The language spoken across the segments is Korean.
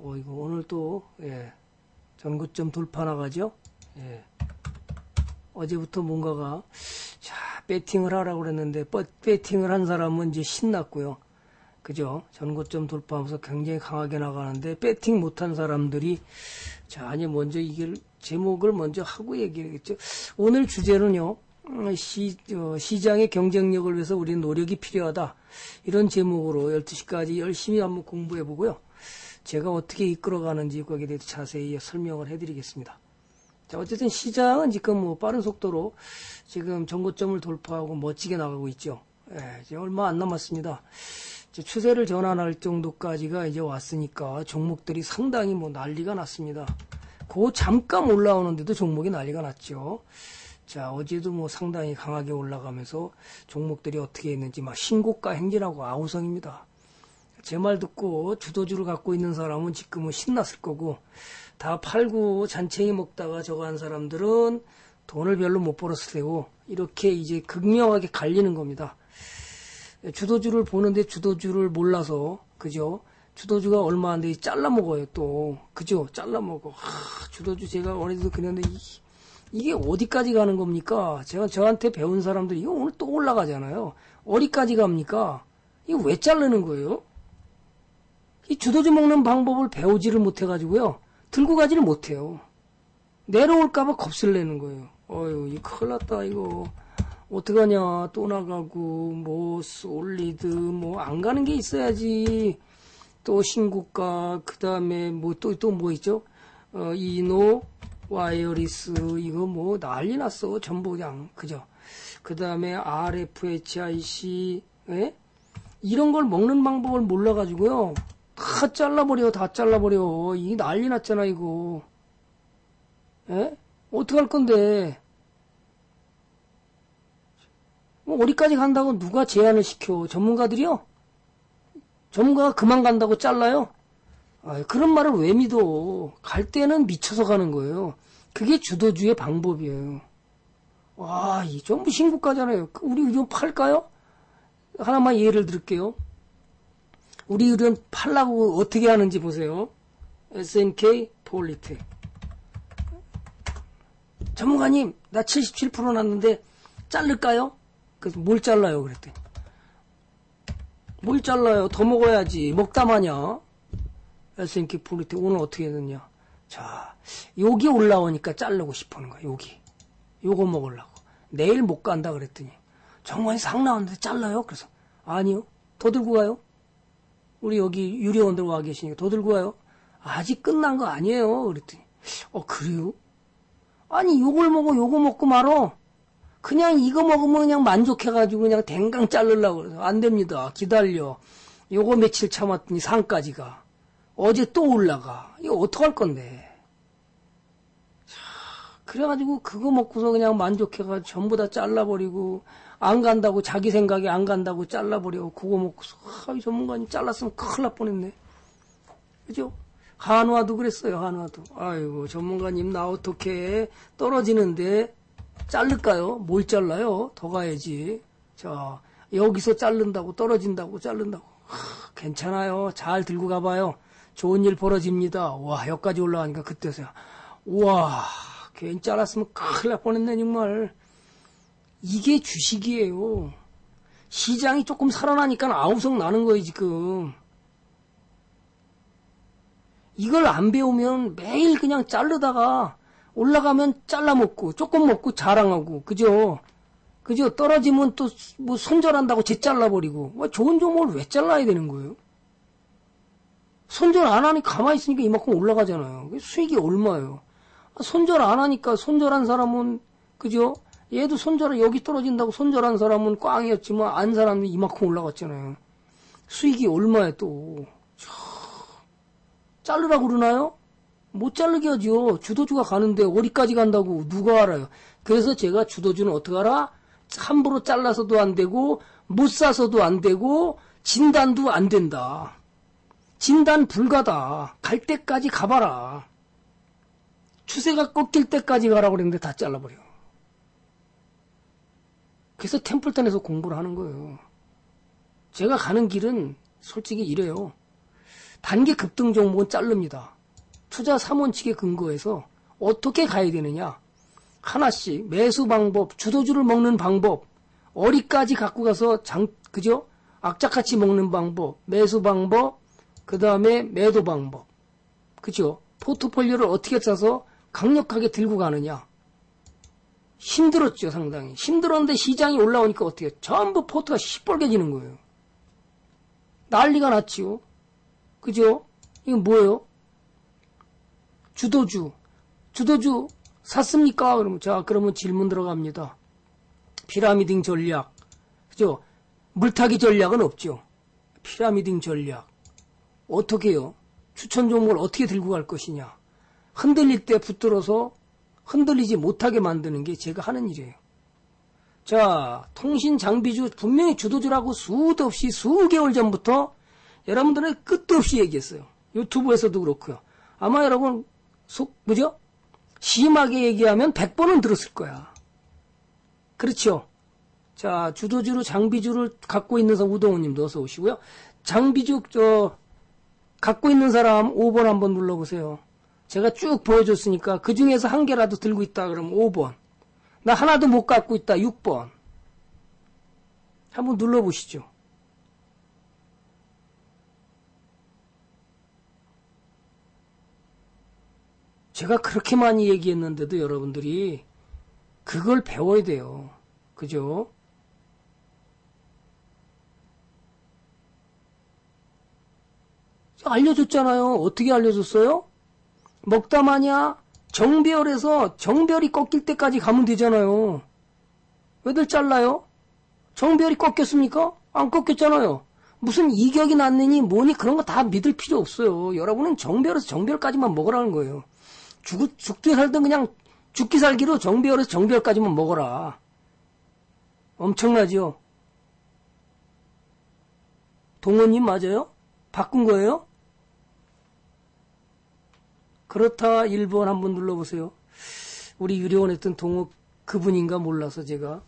어, 이거 오늘 또, 예, 전고점 돌파 나가죠? 예. 어제부터 뭔가가, 자, 배팅을 하라고 그랬는데, 버- 배팅을 한 사람은 이제 신났고요. 그죠? 전고점 돌파하면서 굉장히 강하게 나가는데, 배팅 못한 사람들이, 자, 아니, 먼저 이게, 제목을 먼저 하고 얘기하겠죠. 오늘 주제는요, 음, 시, 어, 시장의 경쟁력을 위해서 우리는 노력이 필요하다. 이런 제목으로 12시까지 열심히 한번 공부해 보고요. 제가 어떻게 이끌어가는지 거기에 대해서 자세히 설명을 해드리겠습니다. 자, 어쨌든 시장은 지금 뭐 빠른 속도로 지금 전고점을 돌파하고 멋지게 나가고 있죠. 예, 이제 얼마 안 남았습니다. 추세를 전환할 정도까지가 이제 왔으니까 종목들이 상당히 뭐 난리가 났습니다. 그 잠깐 올라오는데도 종목이 난리가 났죠. 자, 어제도 뭐 상당히 강하게 올라가면서 종목들이 어떻게 했는지 막 신고가 행진하고 아우성입니다. 제 말 듣고 주도주를 갖고 있는 사람은 지금은 신났을 거고 다 팔고 잔챙이 먹다가 저거 한 사람들은 돈을 별로 못 벌었을 테고 이렇게 이제 극명하게 갈리는 겁니다. 주도주를 보는데 주도주를 몰라서 그죠? 주도주가 얼마 안 돼 잘라 먹어요 또 그죠? 잘라 먹어. 하, 주도주 제가 어디서 그랬는데 이, 이게 어디까지 가는 겁니까? 제가 저한테 배운 사람들이 이거 오늘 또 올라가잖아요. 어디까지 갑니까? 이거 왜 자르는 거예요? 이 주도주 먹는 방법을 배우지를 못해가지고요. 들고 가지를 못해요. 내려올까봐 겁을 내는 거예요. 어휴, 이 큰일 났다, 이거. 어떡하냐, 또 나가고, 뭐, 솔리드, 뭐, 안 가는 게 있어야지. 또 신고가, 그 다음에 뭐, 또, 또 뭐 있죠? 어, 이노, 와이어리스, 이거 뭐, 난리 났어. 그냥, 그죠? 그 다음에 RFHIC, 예? 이런 걸 먹는 방법을 몰라가지고요. 다 잘라버려, 다 잘라버려. 이 난리 났잖아, 이거. 예? 어떡할 건데? 뭐, 어디까지 간다고 누가 제한을 시켜? 전문가들이요? 전문가가 그만 간다고 잘라요? 아, 그런 말을 왜 믿어? 갈 때는 미쳐서 가는 거예요. 그게 주도주의 방법이에요. 와, 이 전부 신고가잖아요. 그 우리 의견 팔까요? 하나만 예를 들게요. 우리 의견 팔라고 어떻게 하는지 보세요. SNK 폴리트. 전문가님, 나 77% 났는데 자를까요? 그래서 뭘 잘라요? 그랬더니. 뭘 잘라요? 더 먹어야지. 먹다 마냐? SNK 폴리트 오늘 어떻게 했느냐? 자, 여기 올라오니까 자르고 싶어하는 거야, 여기. 요거 먹으려고. 내일 못 간다 그랬더니. 정말 상 나왔는데 잘라요? 그래서. 아니요. 더 들고 가요? 우리 여기 유리원들 와 계시니까 더 들고 가요? 아직 끝난 거 아니에요. 그랬더니. 어, 그래요? 아니, 요걸 먹어, 요거 먹고 말어. 그냥 이거 먹으면 그냥 만족해가지고 그냥 댕강 자르려고 그래서 안 됩니다. 기다려. 요거 며칠 참았더니 상까지가. 어제 또 올라가. 이거 어떡할 건데. 그래가지고 그거 먹고서 그냥 만족해가지고 전부 다 잘라버리고 안 간다고 자기 생각에 안 간다고 잘라버리고 그거 먹고서 아, 이 전문가님 잘랐으면 큰일 날 뻔했네. 그죠? 한화도 그랬어요. 한화도. 아이고 전문가님 나 어떻게 떨어지는데 자를까요? 뭘 잘라요? 더 가야지. 자 여기서 자른다고 떨어진다고 자른다고. 하, 괜찮아요. 잘 들고 가봐요. 좋은 일 벌어집니다. 와 여기까지 올라가니까 그때서야. 우와 괜히 잘랐으면 큰일 날 뻔했네 정말. 이게 주식이에요. 시장이 조금 살아나니까 아우성 나는 거예요 지금. 이걸 안 배우면 매일 그냥 자르다가 올라가면 잘라먹고 조금 먹고 자랑하고 그죠? 그죠? 떨어지면 또 뭐 손절한다고 재 잘라버리고 뭐 좋은 종목을 왜 잘라야 되는 거예요? 손절 안 하니 가만히 있으니까 이만큼 올라가잖아요. 수익이 얼마예요? 손절 안 하니까 손절한 사람은 그죠? 얘도 손절 여기 떨어진다고 손절한 사람은 꽝이었지만 안 사람은 이만큼 올라갔잖아요. 수익이 얼마에 또 차, 자르라고 그러나요? 못 자르게 하죠. 주도주가 가는데 어디까지 간다고 누가 알아요? 그래서 제가 주도주는 어떻게 알아? 함부로 잘라서도 안 되고 못 사서도 안 되고 진단도 안 된다. 진단 불가다. 갈 때까지 가봐라. 추세가 꺾일 때까지 가라고 그랬는데 다 잘라버려. 그래서 템플턴에서 공부를 하는 거예요. 제가 가는 길은 솔직히 이래요. 단기 급등 종목은 자릅니다. 투자 3원칙에 근거해서 어떻게 가야 되느냐. 하나씩 매수 방법, 주도주를 먹는 방법, 어디까지 갖고 가서 장, 그죠? 악착같이 먹는 방법, 매수 방법, 그 다음에 매도 방법. 그죠? 포트폴리오를 어떻게 짜서 강력하게 들고 가느냐. 힘들었죠, 상당히. 힘들었는데 시장이 올라오니까 어떻게 전부 포트가 시뻘개지는 거예요. 난리가 났지요. 그죠? 이건 뭐예요? 주도주. 주도주 샀습니까? 그러면, 자, 그러면 질문 들어갑니다. 피라미딩 전략. 그죠? 물타기 전략은 없죠. 피라미딩 전략. 어떻게 해요? 추천 종목을 어떻게 들고 갈 것이냐. 흔들릴 때 붙들어서 흔들리지 못하게 만드는 게 제가 하는 일이에요. 자, 통신 장비주 분명히 주도주라고 수도 없이 수개월 전부터 여러분들은 끝도 없이 얘기했어요. 유튜브에서도 그렇고요. 아마 여러분 속 뭐죠? 심하게 얘기하면 100번은 들었을 거야. 그렇죠? 자, 주도주로 장비주를 갖고 있는 사람 우동우님도 어서 오시고요. 장비주 저 갖고 있는 사람 5번 한번 눌러 보세요. 제가 쭉 보여줬으니까 그 중에서 한 개라도 들고 있다 그러면 5번. 나 하나도 못 갖고 있다 6번. 한번 눌러보시죠. 제가 그렇게 많이 얘기했는데도 여러분들이 그걸 배워야 돼요. 그죠? 알려줬잖아요. 어떻게 알려줬어요? 먹다 마냐 정별에서 정별이 꺾일 때까지 가면 되잖아요. 왜들 잘라요? 정별이 꺾였습니까? 안 꺾였잖아요. 무슨 이격이 났느니 뭐니 그런 거 다 믿을 필요 없어요. 여러분은 정별에서 정별까지만 먹으라는 거예요. 죽, 죽기 살든 그냥 죽기 살기로 정별에서 정별까지만 먹어라. 엄청나죠? 동원님 맞아요? 바꾼 거예요? 그렇다 1번 한번 눌러보세요. 우리 유리원 했던 동업 그분인가 몰라서 제가.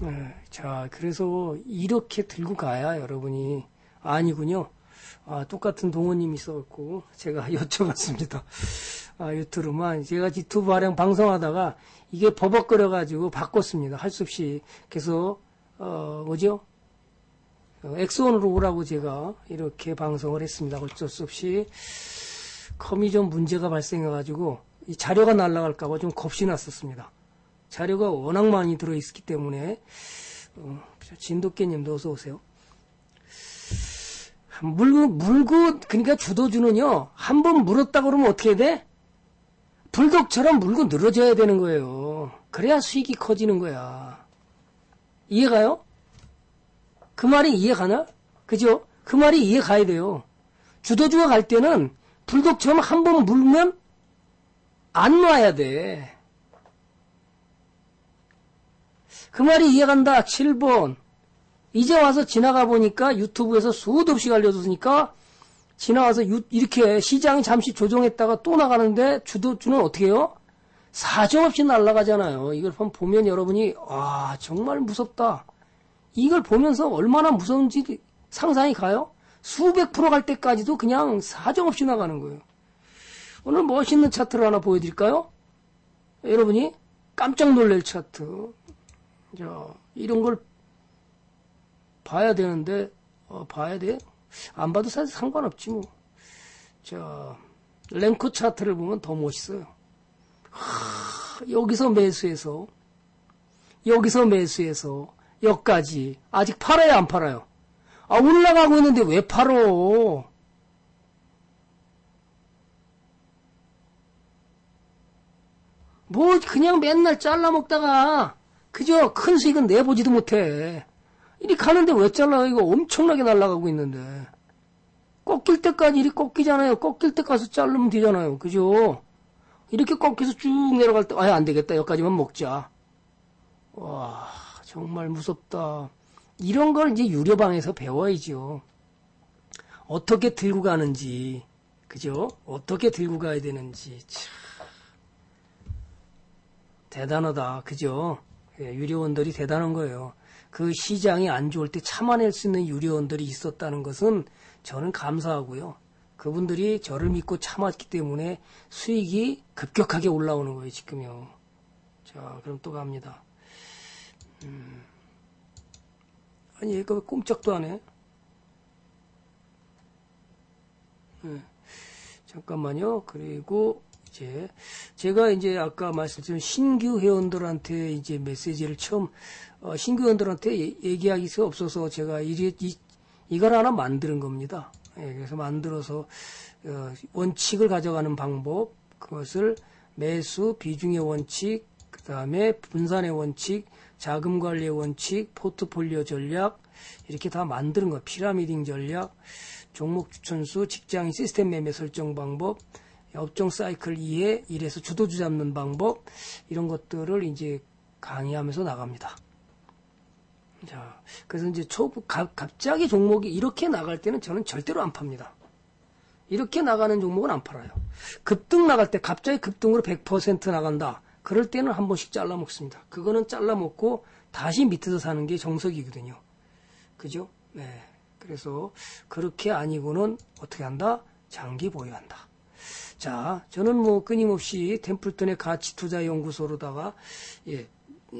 네, 자, 그래서 이렇게 들고 가야 여러분이 아니군요. 아, 똑같은 동호님이 있었고 제가 여쭤봤습니다. 아, 유튜브만 제가 유튜브 활용 방송하다가 이게 버벅거려 가지고 바꿨습니다. 할 수 없이 그래서 어 뭐죠? 어, 엑소원으로 오라고 제가 이렇게 방송을 했습니다. 어쩔 수 없이 컴이 좀 문제가 발생해가지고 이 자료가 날라갈까봐 좀 겁이 났었습니다. 자료가 워낙 많이 들어있기 때문에 어, 진돗개님도 어서 오세요. 물고 물고 그러니까 주도주는요 한 번 물었다 그러면 어떻게 돼? 불독처럼 물고 늘어져야 되는 거예요. 그래야 수익이 커지는 거야. 이해가요? 그 말이 이해가나? 그죠? 그 말이 이해가야 돼요. 주도주가 갈 때는 불독처럼 한 번 물면 안 놔야 돼. 그 말이 이해간다. 7번. 이제 와서 지나가 보니까 유튜브에서 수도 없이 알려줬으니까 지나가서 유, 이렇게 시장이 잠시 조정했다가 또 나가는데 주도주는 어떻게 해요? 사정없이 날아가잖아요. 이걸 보면 여러분이 아 정말 무섭다. 이걸 보면서 얼마나 무서운지 상상이 가요? 수백 프로 갈 때까지도 그냥 사정없이 나가는 거예요. 오늘 멋있는 차트를 하나 보여드릴까요? 여러분이 깜짝 놀랄 차트. 자, 이런 걸 봐야 되는데, 어, 봐야 돼? 안 봐도 사실 상관없지 뭐. 자, 랭커 차트를 보면 더 멋있어요. 하, 여기서 매수해서, 여기서 매수해서, 여기까지. 아직 팔아요, 안 팔아요? 아, 올라가고 있는데 왜 팔어? 뭐, 그냥 맨날 잘라먹다가, 그저 큰 수익은 내보지도 못해. 이리 가는데 왜 잘라? 이거 엄청나게 날아가고 있는데. 꺾일 때까지 이리 꺾이잖아요. 꺾일 때 가서 자르면 되잖아요. 그죠? 이렇게 꺾여서 쭉 내려갈 때, 아예 안 되겠다. 여기까지만 먹자. 와, 정말 무섭다. 이런 걸 이제 유료방에서 배워야죠. 어떻게 들고 가는지, 그죠? 어떻게 들고 가야 되는지, 참. 대단하다, 그죠? 예, 유료원들이 대단한 거예요. 그 시장이 안 좋을 때 참아낼 수 있는 유료원들이 있었다는 것은 저는 감사하고요. 그분들이 저를 믿고 참았기 때문에 수익이 급격하게 올라오는 거예요, 지금요. 자, 그럼 또 갑니다. 음. 아니, 얘가 왜 꼼짝도 안 해? 네. 잠깐만요. 그리고 이제 제가 이제 아까 말씀드린 신규 회원들한테 이제 메시지를 처음 어, 신규 회원들한테 얘기하기 없어서 제가 이, 이, 이걸 하나 만드는 겁니다. 예, 그래서 만들어서 어, 원칙을 가져가는 방법 그것을 매수 비중의 원칙 그 다음에 분산의 원칙 자금 관리의 원칙 포트폴리오 전략 이렇게 다 만드는 거 피라미딩 전략 종목 추천수 직장인 시스템 매매 설정 방법 업종 사이클 이해 일에서 주도주 잡는 방법 이런 것들을 이제 강의하면서 나갑니다. 자, 그래서 이제 가, 갑자기 종목이 이렇게 나갈 때는 저는 절대로 안 팝니다. 이렇게 나가는 종목은 안 팔아요. 급등 나갈 때 갑자기 급등으로 100% 나간다. 그럴 때는 한 번씩 잘라 먹습니다. 그거는 잘라 먹고 다시 밑에서 사는 게 정석이거든요. 그죠? 네. 그래서 그렇게 아니고는 어떻게 한다? 장기 보유한다. 자, 저는 뭐 끊임없이 템플턴의 가치 투자 연구소로다가 예,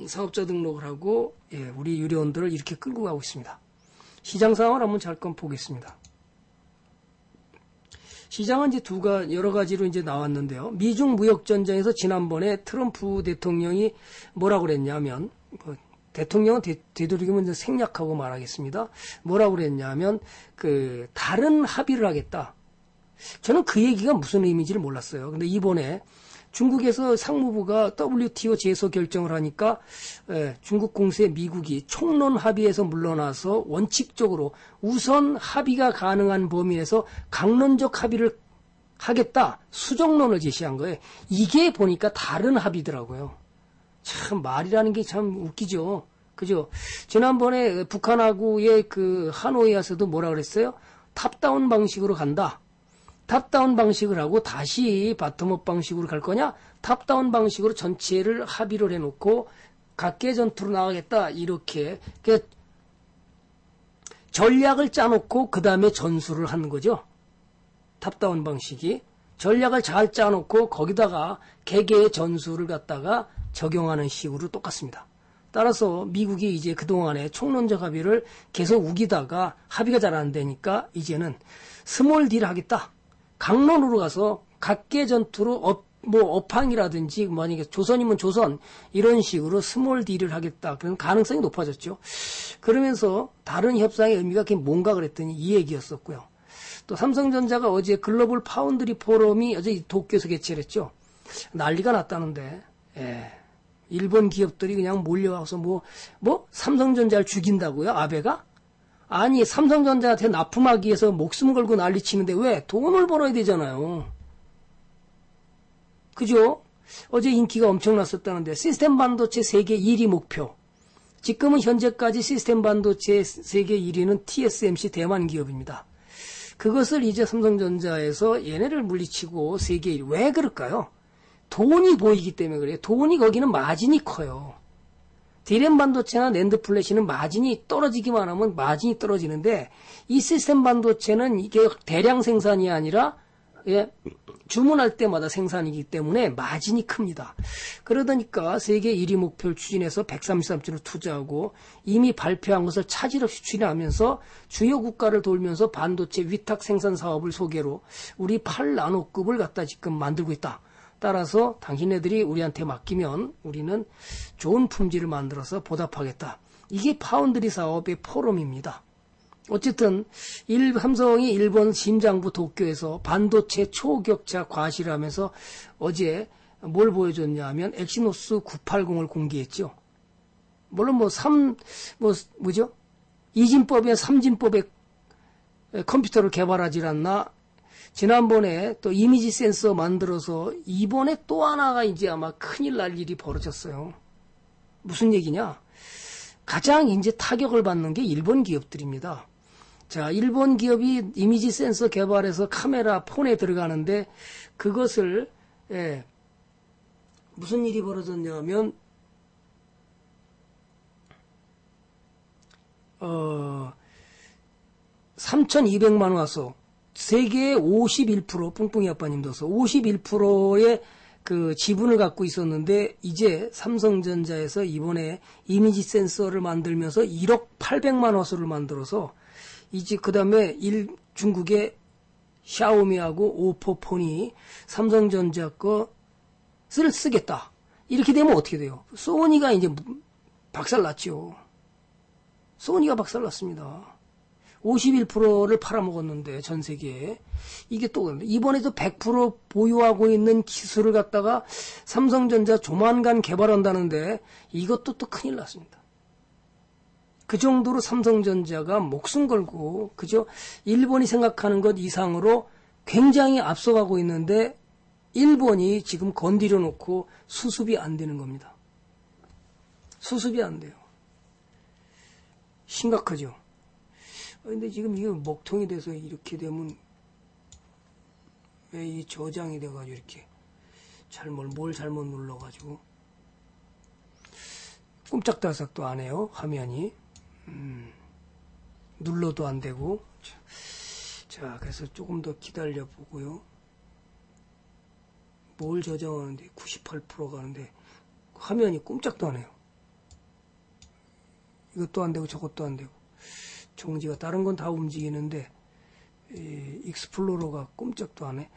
사업자 등록을 하고 예, 우리 유료원들을 이렇게 끌고 가고 있습니다. 시장 상황을 한번 잠깐 보겠습니다. 시장은 이제 두가 여러 가지로 이제 나왔는데요. 미중 무역 전쟁에서 지난번에 트럼프 대통령이 뭐라고 그랬냐면 뭐 대통령은 되, 되도록이면 생략하고 말하겠습니다. 뭐라고 그랬냐면 그 다른 합의를 하겠다. 저는 그 얘기가 무슨 의미인지를 몰랐어요. 근데 이번에 중국에서 상무부가 WTO 제소 결정을 하니까 예, 중국 공세 미국이 총론 합의에서 물러나서 원칙적으로 우선 합의가 가능한 범위 에서 강론적 합의를 하겠다 수정론을 제시한 거예요. 이게 보니까 다른 합의더라고요. 참 말이라는 게 참 웃기죠. 그죠? 지난번에 북한하고의 그 하노이 에서도 뭐라 그랬어요? top-down 방식으로 간다. top-down 방식을 하고 다시 bottom-up 방식으로 갈 거냐? top-down 방식으로 전체를 합의를 해놓고 각개 전투로 나가겠다 이렇게 전략을 짜놓고 그 다음에 전술을 하는 거죠. top-down 방식이 전략을 잘 짜놓고 거기다가 개개의 전술을 갖다가 적용하는 식으로 똑같습니다. 따라서 미국이 이제 그동안에 총론적 합의를 계속 우기다가 합의가 잘 안 되니까 이제는 small deal 하겠다. 각론으로 가서 각개 전투로 업, 뭐 업황이라든지 만약에 조선이면 조선 이런 식으로 small deal을 하겠다. 그런 가능성이 높아졌죠. 그러면서 다른 협상의 의미가 그게 뭔가 그랬더니 이 얘기였었고요. 또 삼성전자가 어제 글로벌 파운드리 포럼이 어제 도쿄에서 개최를 했죠. 난리가 났다는데, 예. 일본 기업들이 그냥 몰려와서 뭐, 뭐? 삼성전자를 죽인다고요? 아베가? 아니 삼성전자한테 납품하기 위해서 목숨 걸고 난리 치는데 왜 돈을 벌어야 되잖아요. 그죠? 어제 인기가 엄청났었다는데 시스템 반도체 세계 1위 목표. 지금은 현재까지 시스템 반도체 세계 1위는 TSMC 대만 기업입니다. 그것을 이제 삼성전자에서 얘네를 물리치고 세계 1위. 왜 그럴까요? 돈이 보이기 때문에 그래요. 돈이 거기는 마진이 커요. 디램 반도체나 NAND flash는 마진이 떨어지기만 하면 마진이 떨어지는데 이 시스템 반도체는 이게 대량 생산이 아니라 예, 주문할 때마다 생산이기 때문에 마진이 큽니다. 그러다니까 세계 1위 목표를 추진해서 133조를 투자하고 이미 발표한 것을 차질 없이 추진하면서 주요 국가를 돌면서 반도체 위탁 생산 사업을 소개로 우리 8나노급을 갖다 지금 만들고 있다. 따라서 당신네들이 우리한테 맡기면 우리는 좋은 품질을 만들어서 보답하겠다. 이게 파운드리 사업의 포럼입니다. 어쨌든 일, 삼성이 일본 심장부 도쿄에서 반도체 초격차 과시하면서 어제 뭘 보여줬냐 하면 엑시노스 980을 공개했죠. 물론 뭐 3, 뭐, 뭐죠? 이진법에 삼진법에 컴퓨터를 개발하지 않나 지난번에 또 이미지 센서 만들어서 이번에 또 하나가 이제 아마 큰일 날 일이 벌어졌어요. 무슨 얘기냐? 가장 이제 타격을 받는 게 일본 기업들입니다. 자, 일본 기업이 이미지 센서 개발해서 카메라 폰에 들어가는데 그것을 예, 무슨 일이 벌어졌냐면 어 3,200만 와서 세계의 51% 뿡뿡이 아빠님도서 51%의 그 지분을 갖고 있었는데 이제 삼성전자에서 이번에 이미지 센서를 만들면서 1억 800만 화소를 만들어서 이제 그 다음에 일 중국의 샤오미하고 오포폰이 삼성전자 것을 쓰겠다. 이렇게 되면 어떻게 돼요? 소니가 이제 박살 났죠. 소니가 박살 났습니다. 51%를 팔아먹었는데 전 세계에 이게 또 이번에도 100% 보유하고 있는 기술을 갖다가 삼성전자 조만간 개발한다는데 이것도 또 큰일 났습니다. 그 정도로 삼성전자가 목숨 걸고 그죠? 일본이 생각하는 것 이상으로 굉장히 앞서가고 있는데 일본이 지금 건드려 놓고 수습이 안 되는 겁니다. 수습이 안 돼요. 심각하죠. 근데 지금 이거 먹통이 돼서 이렇게 되면 왜 이 저장이 돼가지고 이렇게 잘못 뭘 잘못 눌러가지고. 꼼짝달싹도 안 해요 화면이. 음, 눌러도 안 되고. 자 그래서 조금 더 기다려 보고요. 뭘 저장하는데 98% 가는데 화면이 꼼짝도 안 해요. 이것도 안 되고 저것도 안 되고 종지가 다른 건 다 움직이는데 이 익스플로러가 꼼짝도 안 해.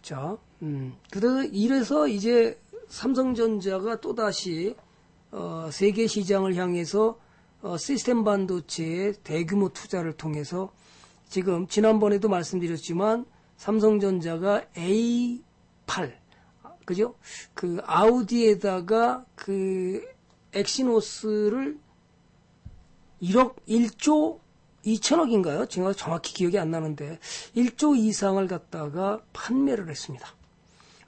자, 음, 그래서 이래서 이제 삼성전자가 또 다시 어, 세계 시장을 향해서 어, 시스템 반도체의 대규모 투자를 통해서 지금 지난번에도 말씀드렸지만 삼성전자가 A8 그죠? 그 아우디에다가 그 엑시노스를 1억 1조 2천억인가요? 제가 정확히 기억이 안 나는데 1조 이상을 갖다가 판매를 했습니다.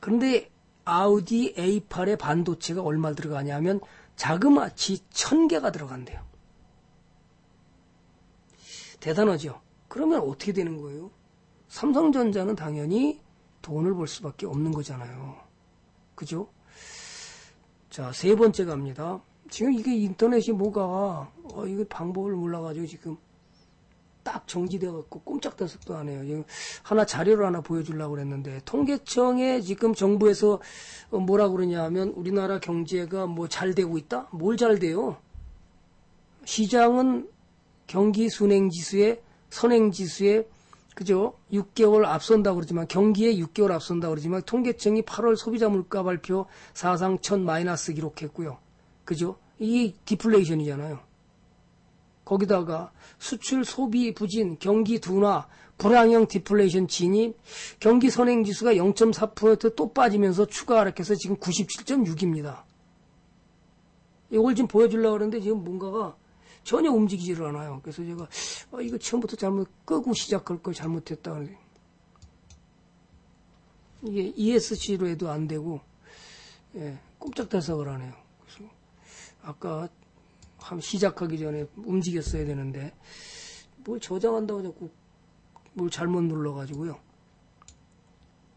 그런데 아우디 A8의 반도체가 얼마 들어가냐면 자그마치 1000개가 들어간대요. 대단하죠? 그러면 어떻게 되는 거예요? 삼성전자는 당연히 돈을 벌 수밖에 없는 거잖아요. 그죠? 자, 세 번째 갑니다. 지금 이게 인터넷이 뭐가, 어, 이거 방법을 몰라가지고 지금 딱 정지돼갖고 꼼짝달싹도 안 해요. 하나 자료를 하나 보여주려고 그랬는데 통계청에 지금 정부에서 뭐라 그러냐 하면 우리나라 경제가 뭐 잘 되고 있다? 뭘 잘 돼요? 시장은 경기 순행지수에 선행지수에 그죠? 6개월 앞선다고 그러지만 경기에 6개월 앞선다고 그러지만 통계청이 8월 소비자 물가 발표 사상 첫 마이너스 기록했고요. 그죠? 이게 디플레이션이잖아요. 거기다가 수출 소비 부진, 경기 둔화, 불황형 디플레이션 진입, 경기 선행 지수가 0.4%또 빠지면서 추가 하락해서 지금 97.6입니다. 이걸 지금 보여주려고 그러는데 지금 뭔가가 전혀 움직이지를 않아요. 그래서 제가 아, 이거 처음부터 잘못 끄고 시작할 걸 잘못했다. 이게 ESC로 해도 안 되고 예, 꼼짝달싹을 하네요. 그래서 아까 시작하기 전에 움직였어야 되는데 뭘 저장한다고 자꾸 뭘 잘못 눌러가지고요.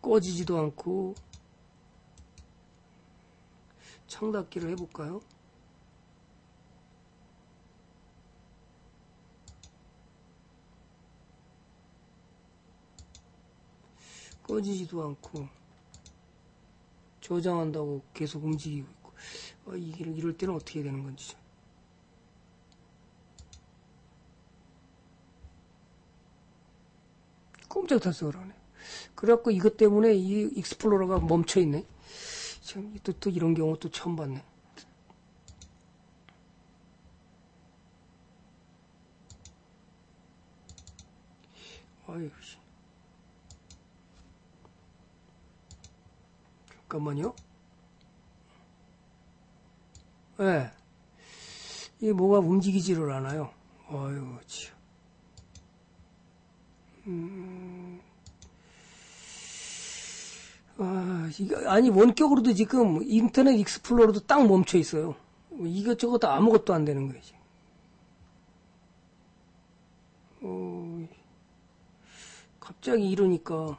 꺼지지도 않고 창닫기를 해볼까요? 꺼지지도 않고 저장한다고 계속 움직이고 있고 어, 이럴 때는 어떻게 되는 건지 꼼짝 달싹을 하네. 그래갖고 이것 때문에 이 익스플로러가 멈춰있네. 참, 또, 또 이런 경우 또 처음 봤네. 아유, 잠깐만요. 예. 네. 이게 뭐가 움직이지를 않아요. 아유, 참. 음, 아, 아니, 원격으로도 지금 인터넷 익스플로러도 딱 멈춰 있어요. 이것저것 아무것도 안 되는 거예요. 어, 갑자기 이러니까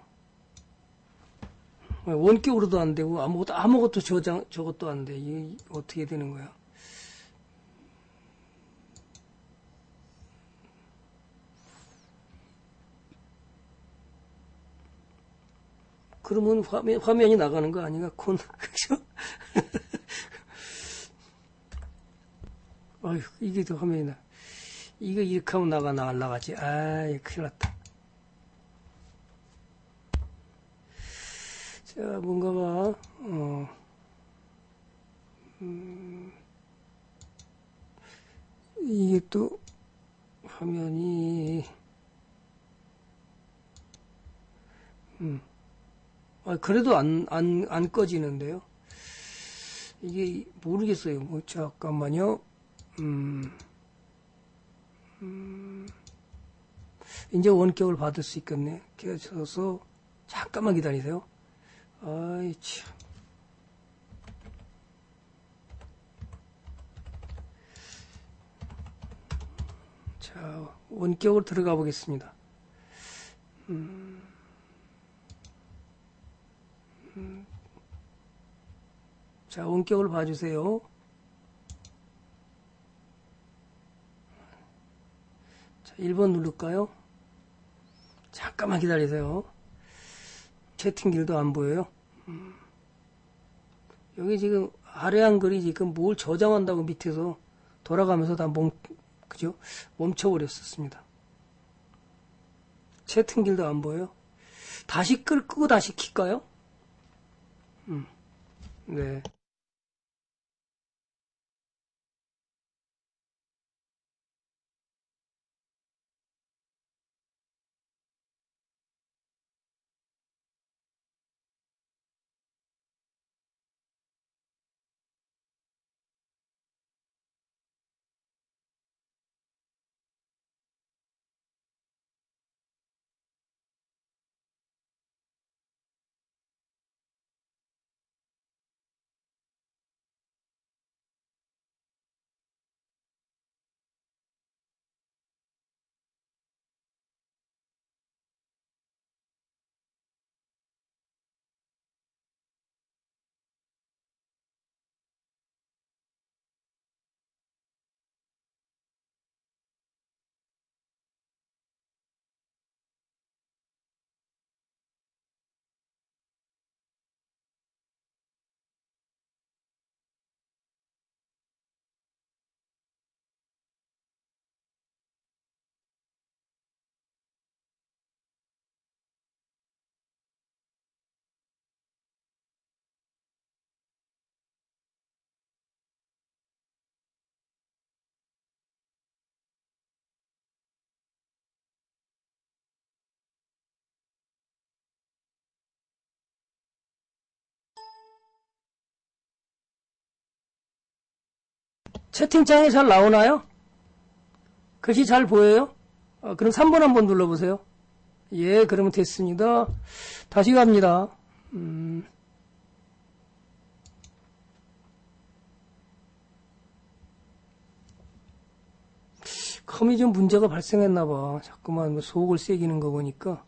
원격으로도 안 되고 아무것도 아무것도 저장 저것도 안 돼. 이게 어떻게 되는 거야? 그러면 화면, 화면이 나가는 거 아닌가? 콘, 그죠? 어휴, 이게 더 화면이 나. 이거 이렇게 하면 나가, 나가지. 아이, 큰일 났다. 자, 뭔가가, 어, 음, 이게 또, 화면이, 음, 아, 그래도 안, 안, 안 꺼지는데요. 이게, 모르겠어요. 뭐, 잠깐만요. 음, 음, 이제 원격을 받을 수 있겠네. 그래서, 잠깐만 기다리세요. 아이, 참. 자, 원격으로 들어가 보겠습니다. 음, 음, 자, 원격을 봐주세요. 자, 1번 누를까요? 잠깐만 기다리세요. 채팅길도 안 보여요. 음. 여기 지금 아래 한글이 지금 뭘 저장한다고 밑에서 돌아가면서 다 멈, 그죠? 멈춰버렸었습니다. 채팅길도 안 보여요. 다시 끌, 끄고 다시 킬까요? 음. 네. 채팅창에 잘 나오나요? 글씨 잘 보여요? 아, 그럼 3번 한번 눌러보세요. 예, 그러면 됐습니다. 다시 갑니다. 음. 컴이 좀 문제가 발생했나봐. 자꾸만 뭐 속을 새기는 거 보니까.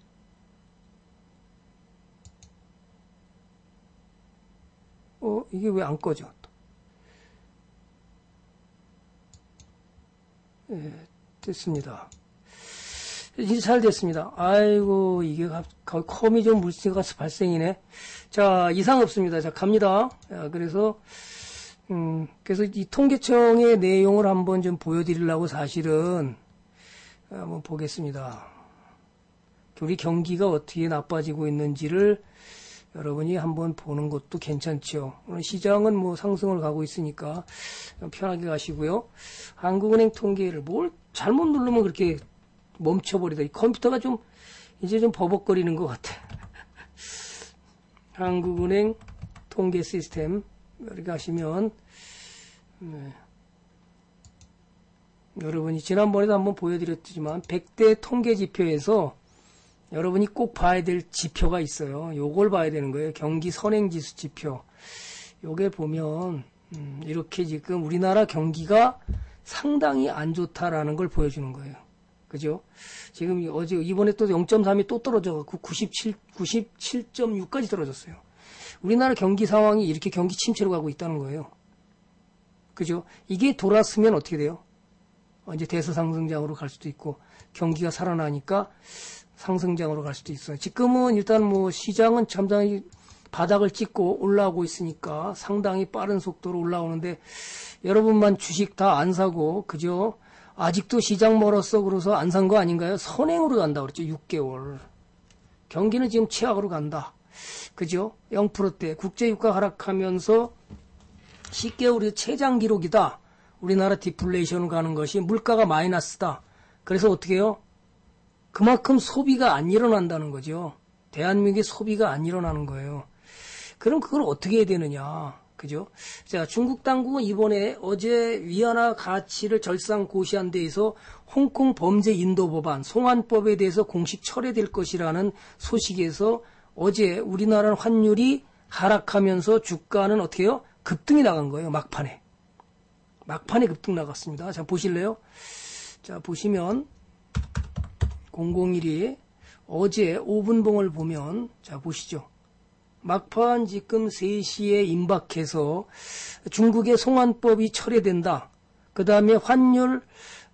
어, 이게 왜 안 꺼져? 예, 됐습니다. 이제 잘 됐습니다. 아이고, 이게 컴이 좀 물체가 발생이네. 자, 이상 없습니다. 자, 갑니다. 자, 그래서, 음, 그래서 이 통계청의 내용을 한번 좀 보여드리려고 사실은 한번 보겠습니다. 우리 경기가 어떻게 나빠지고 있는지를 여러분이 한번 보는 것도 괜찮죠. 오늘 시장은 뭐 상승을 가고 있으니까 편하게 가시고요. 한국은행 통계를 뭘 잘못 누르면 그렇게 멈춰버리다. 이 컴퓨터가 좀 이제 좀 버벅거리는 것 같아. 한국은행 통계 시스템 여기 가시면 네. 여러분이 지난번에도 한번 보여드렸지만 100대 통계 지표에서 여러분이 꼭 봐야 될 지표가 있어요. 요걸 봐야 되는 거예요. 경기 선행지수 지표. 요게 보면 음, 이렇게 지금 우리나라 경기가 상당히 안 좋다라는 걸 보여주는 거예요. 그죠? 지금 어제 이번에 또 0.3이 또 떨어져갖고 97 97.6까지 떨어졌어요. 우리나라 경기 상황이 이렇게 경기 침체로 가고 있다는 거예요. 그죠? 이게 돌았으면 어떻게 돼요? 이제 대서상승장으로 갈 수도 있고 경기가 살아나니까 상승장으로 갈 수도 있어요. 지금은 일단 뭐 시장은 잠당히 바닥을 찍고 올라오고 있으니까 상당히 빠른 속도로 올라오는데 여러분만 주식 다 안 사고 그죠? 아직도 시장 멀었어 그래서 안 산 거 아닌가요? 선행으로 간다 그랬죠. 6개월. 경기는 지금 최악으로 간다. 그죠? 0%대 국제유가 하락하면서 10개월이 최장 기록이다. 우리나라 디플레이션으로 가는 것이 물가가 마이너스다. 그래서 어떻게 해요? 그만큼 소비가 안 일어난다는 거죠. 대한민국의 소비가 안 일어나는 거예요. 그럼 그걸 어떻게 해야 되느냐. 그죠? 자, 중국 당국은 이번에 어제 위안화 가치를 절상 고시한 데에서 홍콩 범죄 인도 법안 송환법에 대해서 공식 철회될 것이라는 소식에서 어제 우리나라 환율이 하락하면서 주가는 어떻게 해요? 급등이 나간 거예요. 막판에. 막판에 급등 나갔습니다. 자, 보실래요? 자, 보시면 001이 어제 5분봉을 보면 자, 보시죠. 막판 지금 3시에 임박해서 중국의 송환법이 철회된다. 그 다음에 환율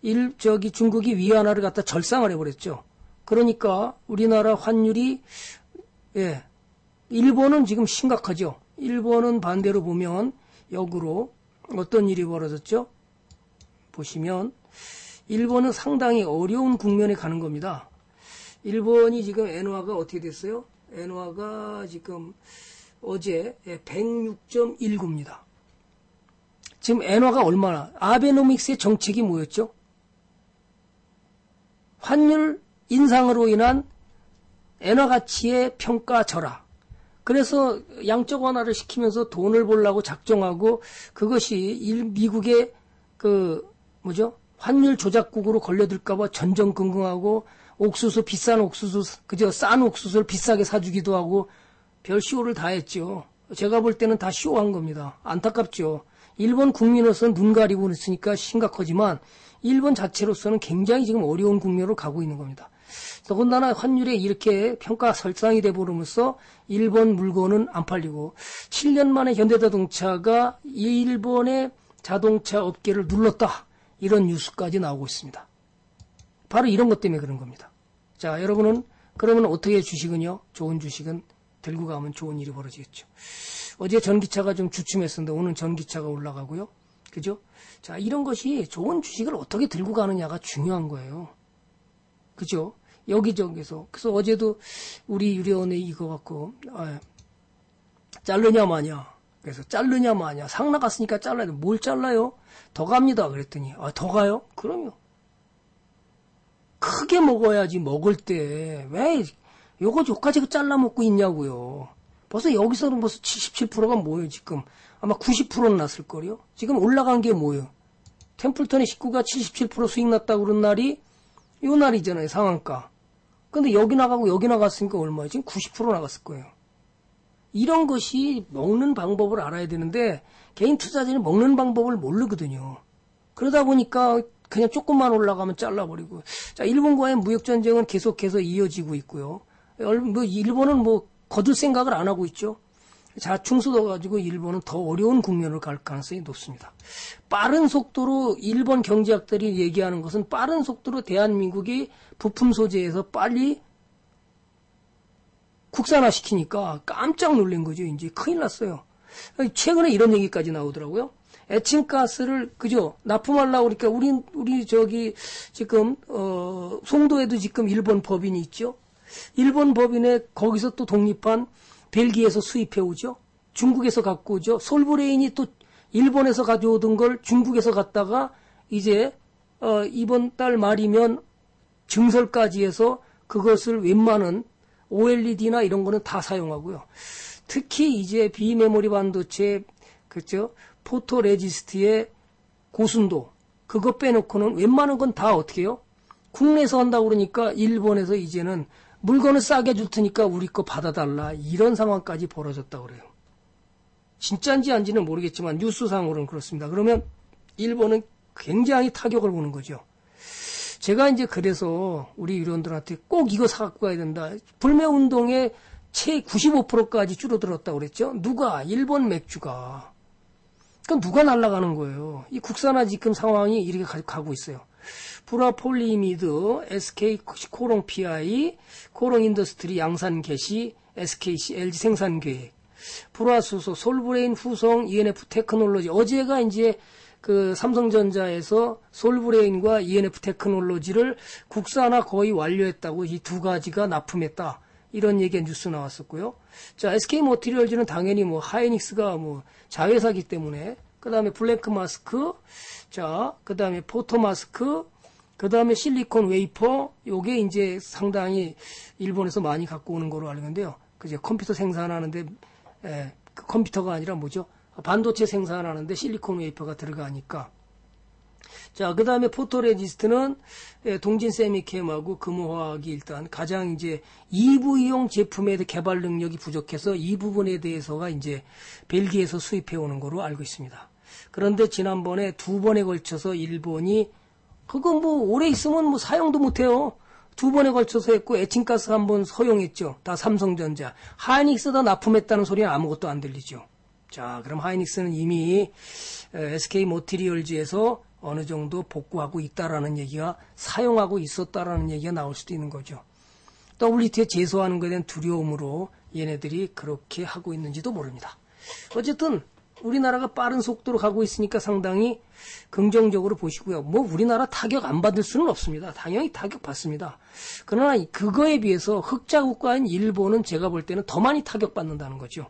일 저기 중국이 위안화를 갖다 절상을 해버렸죠. 그러니까 우리나라 환율이 예 일본은 지금 심각하죠. 일본은 반대로 보면 역으로 어떤 일이 벌어졌죠? 보시면 일본은 상당히 어려운 국면에 가는 겁니다. 일본이 지금 엔화가 어떻게 됐어요? 엔화가 지금 어제 106.19입니다. 지금 엔화가 얼마나 아베노믹스의 정책이 뭐였죠? 환율 인상으로 인한 엔화 가치의 평가 절하. 그래서 양적 완화를 시키면서 돈을 벌라고 작정하고 그것이 일, 미국의 그 뭐죠? 환율 조작국으로 걸려들까봐 전전긍긍하고 옥수수 비싼 옥수수 그저 싼 옥수수를 비싸게 사주기도 하고 별 쇼를 다 했죠. 제가 볼 때는 다 쇼한 겁니다. 안타깝죠. 일본 국민으로서는 눈 가리고 있으니까 심각하지만 일본 자체로서는 굉장히 지금 어려운 국면으로 가고 있는 겁니다. 더군다나 환율에 이렇게 평가 설상이 돼버리면서 일본 물건은 안 팔리고 7년 만에 현대자동차가 일본의 자동차 업계를 눌렀다. 이런 뉴스까지 나오고 있습니다. 바로 이런 것 때문에 그런 겁니다. 자, 여러분은 그러면 어떻게 주식은요? 좋은 주식은 들고 가면 좋은 일이 벌어지겠죠. 어제 전기차가 좀 주춤했었는데 오늘 전기차가 올라가고요. 그죠? 자, 이런 것이 좋은 주식을 어떻게 들고 가느냐가 중요한 거예요. 그죠? 여기저기서. 그래서 어제도 우리 유리원에 이거 갖고, 아, 자르냐 마냐. 그래서 자르냐 마냐. 상 나갔으니까 잘라야 돼. 뭘 잘라요? 더 갑니다. 그랬더니, 아, 더 가요? 그럼요. 크게 먹어야지 먹을 때 왜 요거 요까지 잘라 먹고 있냐고요. 벌써 여기서는 벌써 77%가 뭐예요 지금 아마 90%는 났을 거요. 지금 올라간 게 뭐예요? 템플턴의 식구가 77% 수익 났다고 그런 날이 요 날이잖아요 상한가. 근데 여기 나가고 여기 나갔으니까 얼마예요? 지금 90% 나갔을 거예요. 이런 것이 먹는 방법을 알아야 되는데 개인 투자자는 먹는 방법을 모르거든요. 그러다 보니까 그냥 조금만 올라가면 잘라버리고. 자, 일본과의 무역전쟁은 계속해서 이어지고 있고요. 뭐, 일본은 뭐, 거둘 생각을 안 하고 있죠. 자충수도 가지고 일본은 더 어려운 국면으로 갈 가능성이 높습니다. 빠른 속도로 일본 경제학들이 얘기하는 것은 빠른 속도로 대한민국이 부품 소재에서 빨리 국산화 시키니까 깜짝 놀란 거죠. 이제 큰일 났어요. 최근에 이런 얘기까지 나오더라고요. 에칭가스를 그죠 납품하려고 그러니까 우리 우리 저기 지금 어 송도에도 지금 일본 법인이 있죠. 일본 법인에 거기서 또 독립한 벨기에에서 수입해 오죠. 중국에서 갖고 오죠. 솔브레인이 또 일본에서 가져오던 걸 중국에서 갖다가 이제 어 이번 달 말이면 증설까지 해서 그것을 웬만한 OLED나 이런 거는 다 사용하고요. 특히 이제 비메모리 반도체 그죠 포토레지스트의 고순도 그거 빼놓고는 웬만한 건 다 어떻게 해요? 국내에서 한다고 그러니까 일본에서 이제는 물건을 싸게 줄 테니까 우리 거 받아달라 이런 상황까지 벌어졌다 그래요. 진짜인지 아닌지는 모르겠지만 뉴스상으로는 그렇습니다. 그러면 일본은 굉장히 타격을 보는 거죠. 제가 이제 그래서 우리 유료원들한테 꼭 이거 사갖고 가야 된다. 불매 운동에 채 95%까지 줄어들었다고 그랬죠. 누가? 일본 맥주가. 그럼 누가 날아가는 거예요? 이 국산화 지금 상황이 이렇게 가고 있어요. 불화폴리이미드, SK 코오롱 PI, 코오롱 인더스트리 양산 개시, SKC LG 생산 계획, 불화수소, 솔브레인 후성, ENF 테크놀로지. 어제가 이제 그 삼성전자에서 솔브레인과 ENF 테크놀로지를 국산화 거의 완료했다고 이 두 가지가 납품했다. 이런 얘기가 뉴스 나왔었고요. 자, SK 머티리얼즈는 당연히 뭐 하이닉스가 뭐 자회사기 때문에 그 다음에 blank mask, 자, 그 다음에 photo mask, 그 다음에 실리콘 웨이퍼, 요게 이제 상당히 일본에서 많이 갖고 오는 거로 알고 있는데요. 그제 컴퓨터 생산하는데, 에, 그 컴퓨터가 아니라 뭐죠? 반도체 생산하는데 실리콘 웨이퍼가 들어가니까 자, 그 다음에 포토레지스트는 예, 동진 세미캠하고 금호화학이 일단 가장 이제 EV용 제품에 대해 개발 능력이 부족해서 이 부분에 대해서가 이제 벨기에에서 수입해 오는 거로 알고 있습니다. 그런데 지난번에 두 번에 걸쳐서 일본이 그거 뭐 오래 있으면 뭐 사용도 못해요. 두 번에 걸쳐서 했고 에칭가스 한번 허용했죠. 다 삼성전자. 하이닉스다 납품했다는 소리는 아무것도 안 들리죠. 자, 그럼 하이닉스는 이미 SK 모티리얼즈에서 어느 정도 복구하고 있다라는 얘기가 사용하고 있었다라는 얘기가 나올 수도 있는 거죠. WTO에 제소하는 것에 대한 두려움으로 얘네들이 그렇게 하고 있는지도 모릅니다. 어쨌든 우리나라가 빠른 속도로 가고 있으니까 상당히 긍정적으로 보시고요. 뭐 우리나라 타격 안 받을 수는 없습니다. 당연히 타격 받습니다. 그러나 그거에 비해서 흑자 국가인 일본은 제가 볼 때는 더 많이 타격 받는다는 거죠.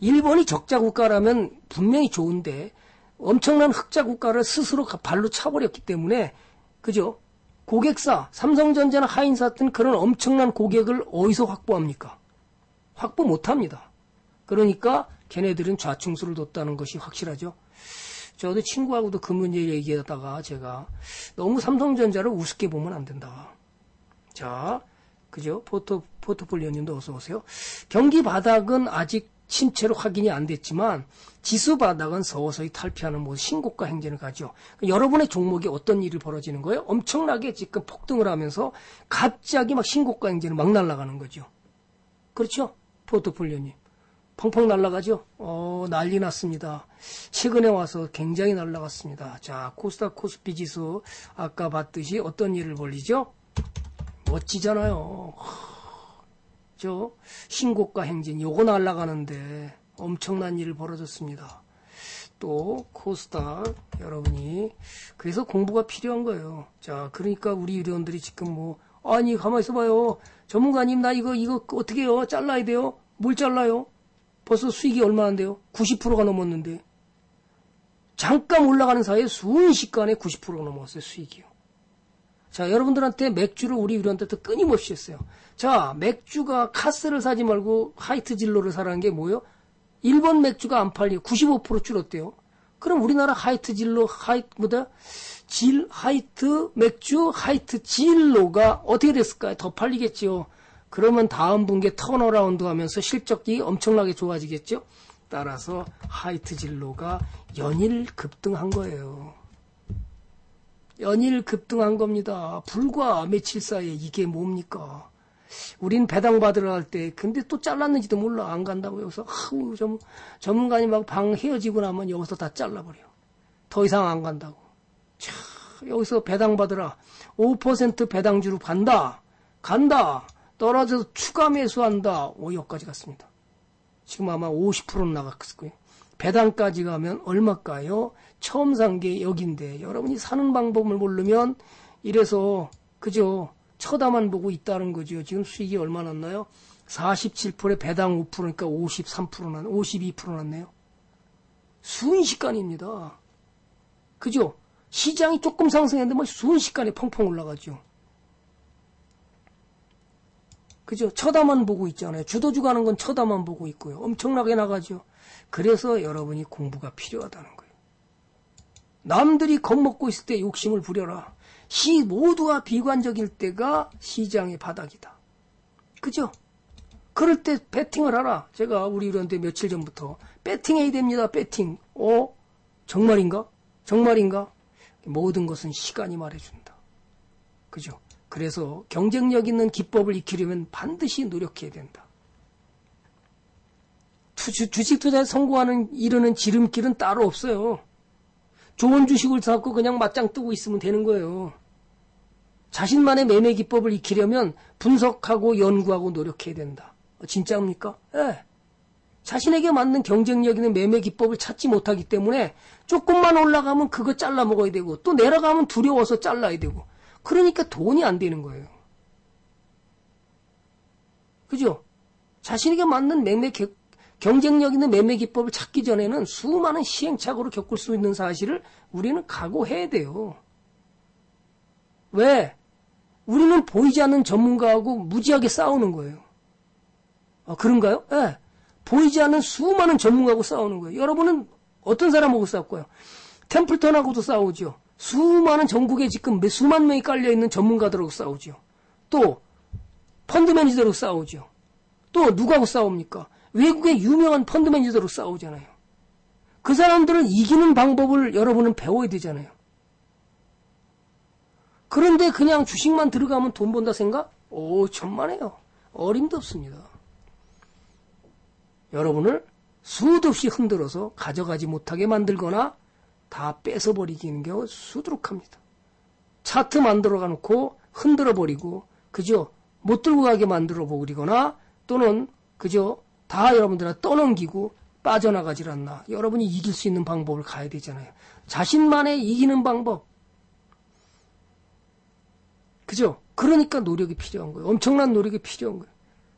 일본이 적자 국가라면 분명히 좋은데 엄청난 흑자 국가를 스스로 발로 차버렸기 때문에 그죠? 고객사, 삼성전자나 하인사 같은 그런 엄청난 고객을 어디서 확보합니까? 확보 못합니다. 그러니까 걔네들은 좌충수를 뒀다는 것이 확실하죠. 저도 친구하고도 그 문제 얘기하다가 제가 너무 삼성전자를 우습게 보면 안 된다. 자, 그죠? 포토, 포트폴리오님도 어서 오세요. 경기 바닥은 아직 신체로 확인이 안 됐지만 지수 바닥은 서서히 탈피하는 뭐 신고가 행진을 가죠. 여러분의 종목이 어떤 일이 벌어지는 거예요? 엄청나게 지금 폭등을 하면서 갑자기 막 신고가 행진을 막 날아가는 거죠. 그렇죠? 포트폴리오님. 펑펑 날아가죠? 어, 난리 났습니다. 최근에 와서 굉장히 날아갔습니다. 자, 코스닥 코스피 지수 아까 봤듯이 어떤 일을 벌리죠? 멋지잖아요. 저 신고가 행진 요거 날아가는데 엄청난 일을 벌어졌습니다. 또 코스닥 여러분이 그래서 공부가 필요한 거예요. 자, 그러니까 우리 의료원들이 지금 뭐 아니 가만 있어 봐요. 전문가님 나 이거 이거 어떻게 해요? 잘라야 돼요? 뭘 잘라요? 벌써 수익이 얼마인데요? 90%가 넘었는데 잠깐 올라가는 사이에 순식간에 90%가 넘었어요 수익이요. 자, 여러분들한테 맥주를 우리 유료한테 끊임없이 했어요. 자, 맥주가 카스를 사지 말고 하이트 진로를 사라는 게 뭐예요? 일본 맥주가 안 팔리고 95% 줄었대요. 그럼 우리나라 하이트 진로, 하이트, 뭐다? 질, 하이트 맥주, 하이트 진로가 어떻게 됐을까요? 더 팔리겠지요. 그러면 다음 분기에 turnaround 하면서 실적이 엄청나게 좋아지겠죠? 따라서 하이트 진로가 연일 급등한 거예요. 연일 급등한 겁니다. 불과 며칠 사이에 이게 뭡니까? 우린 배당 받으러 갈 때, 근데 또 잘랐는지도 몰라. 안 간다고 여기서, 아우, 좀, 전문가님 하고 방 헤어지고 나면 여기서 다 잘라버려. 더 이상 안 간다고. 차, 여기서 배당 받으라. 5% 배당주로 간다. 간다. 떨어져서 추가 매수한다. 오, 여기까지 갔습니다. 지금 아마 50%는 나갔을 거예요. 배당까지 가면 얼마일까요? 처음 산 게 여긴데 여러분이 사는 방법을 모르면 이래서 그죠? 쳐다만 보고 있다는 거죠. 지금 수익이 얼마 났나요? 47%에 배당 5%니까 53% 난, 52% 났네요. 순식간입니다. 그죠? 시장이 조금 상승했는데 뭐 순식간에 펑펑 올라가죠. 그죠? 쳐다만 보고 있잖아요. 주도주 가는 건 쳐다만 보고 있고요. 엄청나게 나가죠. 그래서 여러분이 공부가 필요하다는 거예요. 남들이 겁먹고 있을 때 욕심을 부려라. 시 모두가 비관적일 때가 시장의 바닥이다. 그죠? 그럴 때 배팅을 하라. 제가 우리 이런데 며칠 전부터 배팅해야 됩니다. 배팅. 어? 정말인가? 정말인가? 모든 것은 시간이 말해준다. 그죠? 그래서 경쟁력 있는 기법을 익히려면 반드시 노력해야 된다. 투, 주식 투자에 성공하는 이르는 지름길은 따로 없어요. 좋은 주식을 사고 그냥 맞짱 뜨고 있으면 되는 거예요. 자신만의 매매 기법을 익히려면 분석하고 연구하고 노력해야 된다. 어, 진짜입니까? 예. 네. 자신에게 맞는 경쟁력 있는 매매 기법을 찾지 못하기 때문에 조금만 올라가면 그거 잘라 먹어야 되고 또 내려가면 두려워서 잘라야 되고 그러니까 돈이 안 되는 거예요. 그죠? 자신에게 맞는 매매 개, 경쟁력 있는 매매 기법을 찾기 전에는 수많은 시행착오를 겪을 수 있는 사실을 우리는 각오해야 돼요. 왜? 우리는 보이지 않는 전문가하고 무지하게 싸우는 거예요. 아, 그런가요? 예. 네. 보이지 않는 수많은 전문가하고 싸우는 거예요. 여러분은 어떤 사람하고 싸울거예요 템플턴하고도 싸우죠. 수많은 전국에 지금 수만 명이 깔려있는 전문가들하고 싸우죠. 또 펀드 매니저로 싸우죠. 또 누구하고 싸웁니까? 외국의 유명한 펀드 매니저로 싸우잖아요. 그 사람들은 이기는 방법을 여러분은 배워야 되잖아요. 그런데 그냥 주식만 들어가면 돈 번다 생각? 오, 천만에요. 어림도 없습니다. 여러분을 수도 없이 흔들어서 가져가지 못하게 만들거나 다 뺏어버리기는 게 수두룩합니다. 차트 만들어 놓고 흔들어 버리고 그죠? 못 들고 가게 만들어 버리거나 또는 그죠? 다 여러분들한테 떠넘기고 빠져나가질 않나. 여러분이 이길 수 있는 방법을 가야 되잖아요. 자신만의 이기는 방법. 그죠? 그러니까 노력이 필요한 거예요. 엄청난 노력이 필요한 거예요.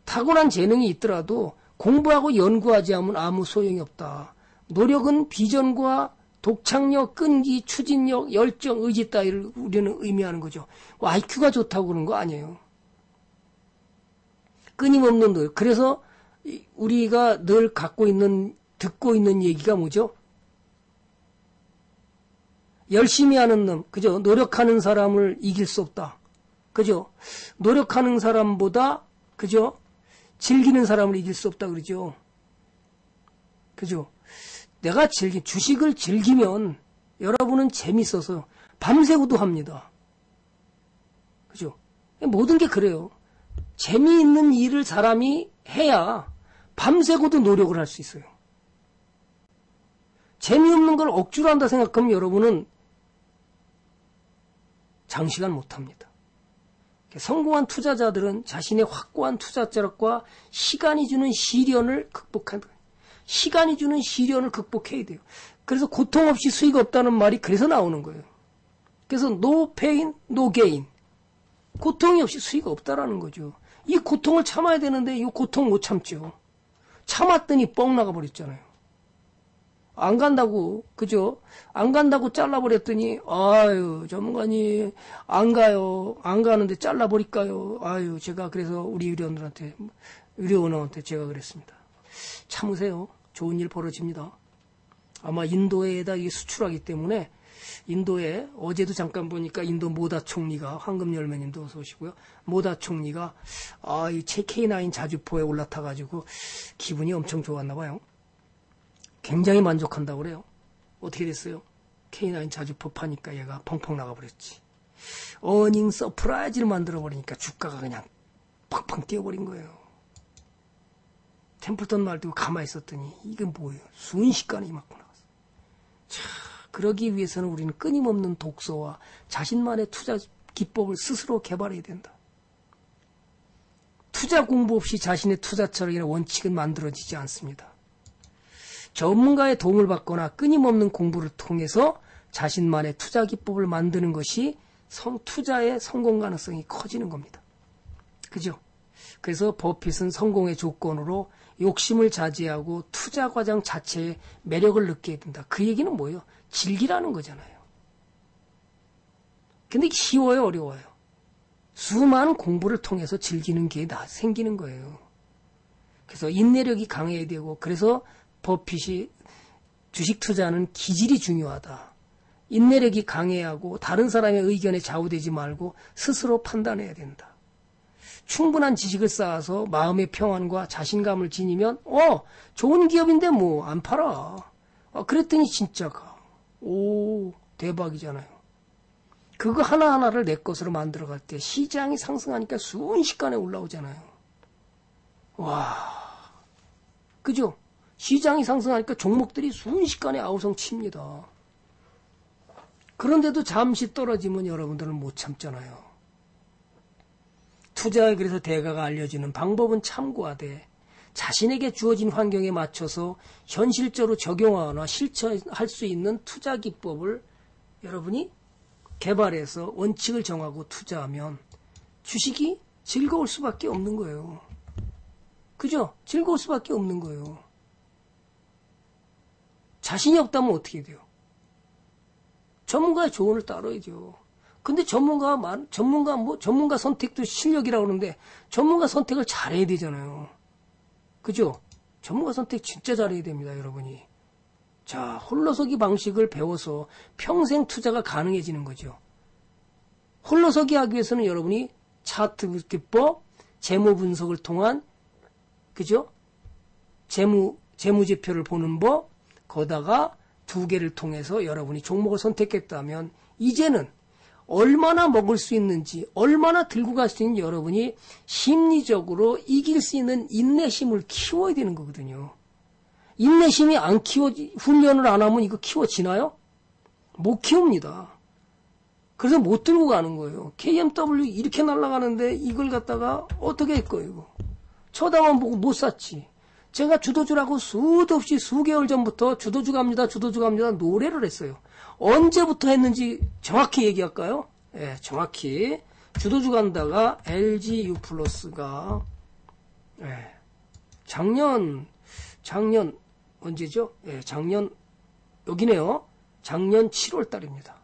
탁월한 재능이 있더라도 공부하고 연구하지 않으면 아무 소용이 없다. 노력은 비전과 독창력, 끈기, 추진력, 열정, 의지 따위를 우리는 의미하는 거죠. IQ가 좋다고 그러는 거 아니에요. 끊임없는 노력. 그래서 우리가 늘 갖고 있는, 듣고 있는 얘기가 뭐죠? 열심히 하는 놈, 그죠? 노력하는 사람을 이길 수 없다. 그죠? 노력하는 사람보다, 그죠? 즐기는 사람을 이길 수 없다 그러죠. 그죠? 내가 즐기, 주식을 즐기면 여러분은 재밌어서 밤새고도 합니다. 그죠? 모든 게 그래요. 재미있는 일을 사람이 해야 밤새고도 노력을 할 수 있어요. 재미없는 걸 억지로 한다 생각하면 여러분은 장시간 못 합니다. 성공한 투자자들은 자신의 확고한 투자자력과 시간이 주는 시련을 극복한다. 시간이 주는 시련을 극복해야 돼요. 그래서 고통 없이 수익 없다는 말이 그래서 나오는 거예요. 그래서 no pain, no gain. 고통이 없이 수익 없다라는 거죠. 이 고통을 참아야 되는데 이 고통 못 참죠. 참았더니 뻥 나가 버렸잖아요. 안 간다고 그죠? 안 간다고 잘라버렸더니 아유 전문가님 안 가요 안 가는데 잘라버릴까요? 아유 제가 그래서 우리 의료원들한테 의료원한테 제가 그랬습니다. 참으세요. 좋은 일 벌어집니다. 아마 인도에다 수출하기 때문에 인도에 어제도 잠깐 보니까 인도 모다 총리가 황금 열매님도 어서 오시고요. 모디 총리가 아 이 K9 자주포에 올라타 가지고 기분이 엄청 좋았나 봐요. 굉장히 만족한다고 그래요. 어떻게 됐어요? K9 자주포 파니까 얘가 펑펑 나가버렸지. earning surprise를 만들어버리니까 주가가 그냥 팍팍 뛰어버린 거예요. 템플턴 말도 가만히 있었더니 이게 뭐예요? 순식간에 이만큼 나갔어. 자, 그러기 위해서는 우리는 끊임없는 독서와 자신만의 투자 기법을 스스로 개발해야 된다. 투자 공부 없이 자신의 투자 철학이나 원칙은 만들어지지 않습니다. 전문가의 도움을 받거나 끊임없는 공부를 통해서 자신만의 투자 기법을 만드는 것이 성, 투자의 성공 가능성이 커지는 겁니다. 그죠? 그래서 버핏은 성공의 조건으로 욕심을 자제하고 투자 과정 자체의 매력을 느끼게 된다. 그 얘기는 뭐예요? 즐기라는 거잖아요. 근데 쉬워요, 어려워요? 수많은 공부를 통해서 즐기는 게나 생기는 거예요. 그래서 인내력이 강해야 되고, 그래서 버핏이 주식 투자는 기질이 중요하다. 인내력이 강해야 하고 다른 사람의 의견에 좌우되지 말고 스스로 판단해야 된다. 충분한 지식을 쌓아서 마음의 평안과 자신감을 지니면 어 좋은 기업인데 뭐 안 팔아. 아, 그랬더니 진짜 가 오 대박이잖아요. 그거 하나하나를 내 것으로 만들어갈 때 시장이 상승하니까 순식간에 올라오잖아요. 와 그죠? 시장이 상승하니까 종목들이 순식간에 아우성 칩니다. 그런데도 잠시 떨어지면 여러분들은 못 참잖아요. 투자에 그래서 대가가 알려지는 방법은 참고하되 자신에게 주어진 환경에 맞춰서 현실적으로 적용하거나 실천할 수 있는 투자 기법을 여러분이 개발해서 원칙을 정하고 투자하면 주식이 즐거울 수밖에 없는 거예요. 그죠? 즐거울 수밖에 없는 거예요. 자신이 없다면 어떻게 돼요? 전문가의 조언을 따라야죠. 근데 전문가 말, 전문가 뭐 전문가 선택도 실력이라고 그러는데 전문가 선택을 잘해야 되잖아요. 그죠? 전문가 선택 진짜 잘해야 됩니다, 여러분이. 자, 홀로서기 방식을 배워서 평생 투자가 가능해지는 거죠. 홀로서기 하기 위해서는 여러분이 차트 기법, 재무 분석을 통한 그죠? 재무 재무제표를 보는 법, 거다가 두 개를 통해서 여러분이 종목을 선택했다면 이제는 얼마나 먹을 수 있는지, 얼마나 들고 갈 수 있는지 여러분이 심리적으로 이길 수 있는 인내심을 키워야 되는 거거든요. 인내심이 안 키워, 훈련을 안 하면 이거 키워지나요? 못 키웁니다. 그래서 못 들고 가는 거예요. KMW 이렇게 날아가는데 이걸 갖다가 어떻게 할 거예요? 쳐다만 보고 못 샀지. 제가 주도주라고 수도 없이 수개월 전부터 주도주 갑니다, 주도주 갑니다 노래를 했어요. 언제부터 했는지 정확히 얘기할까요? 예, 정확히. 주도주 간다가 LG U 플러스가, 예, 작년, 작년, 언제죠? 예, 작년, 여기네요. 작년 7월 달입니다.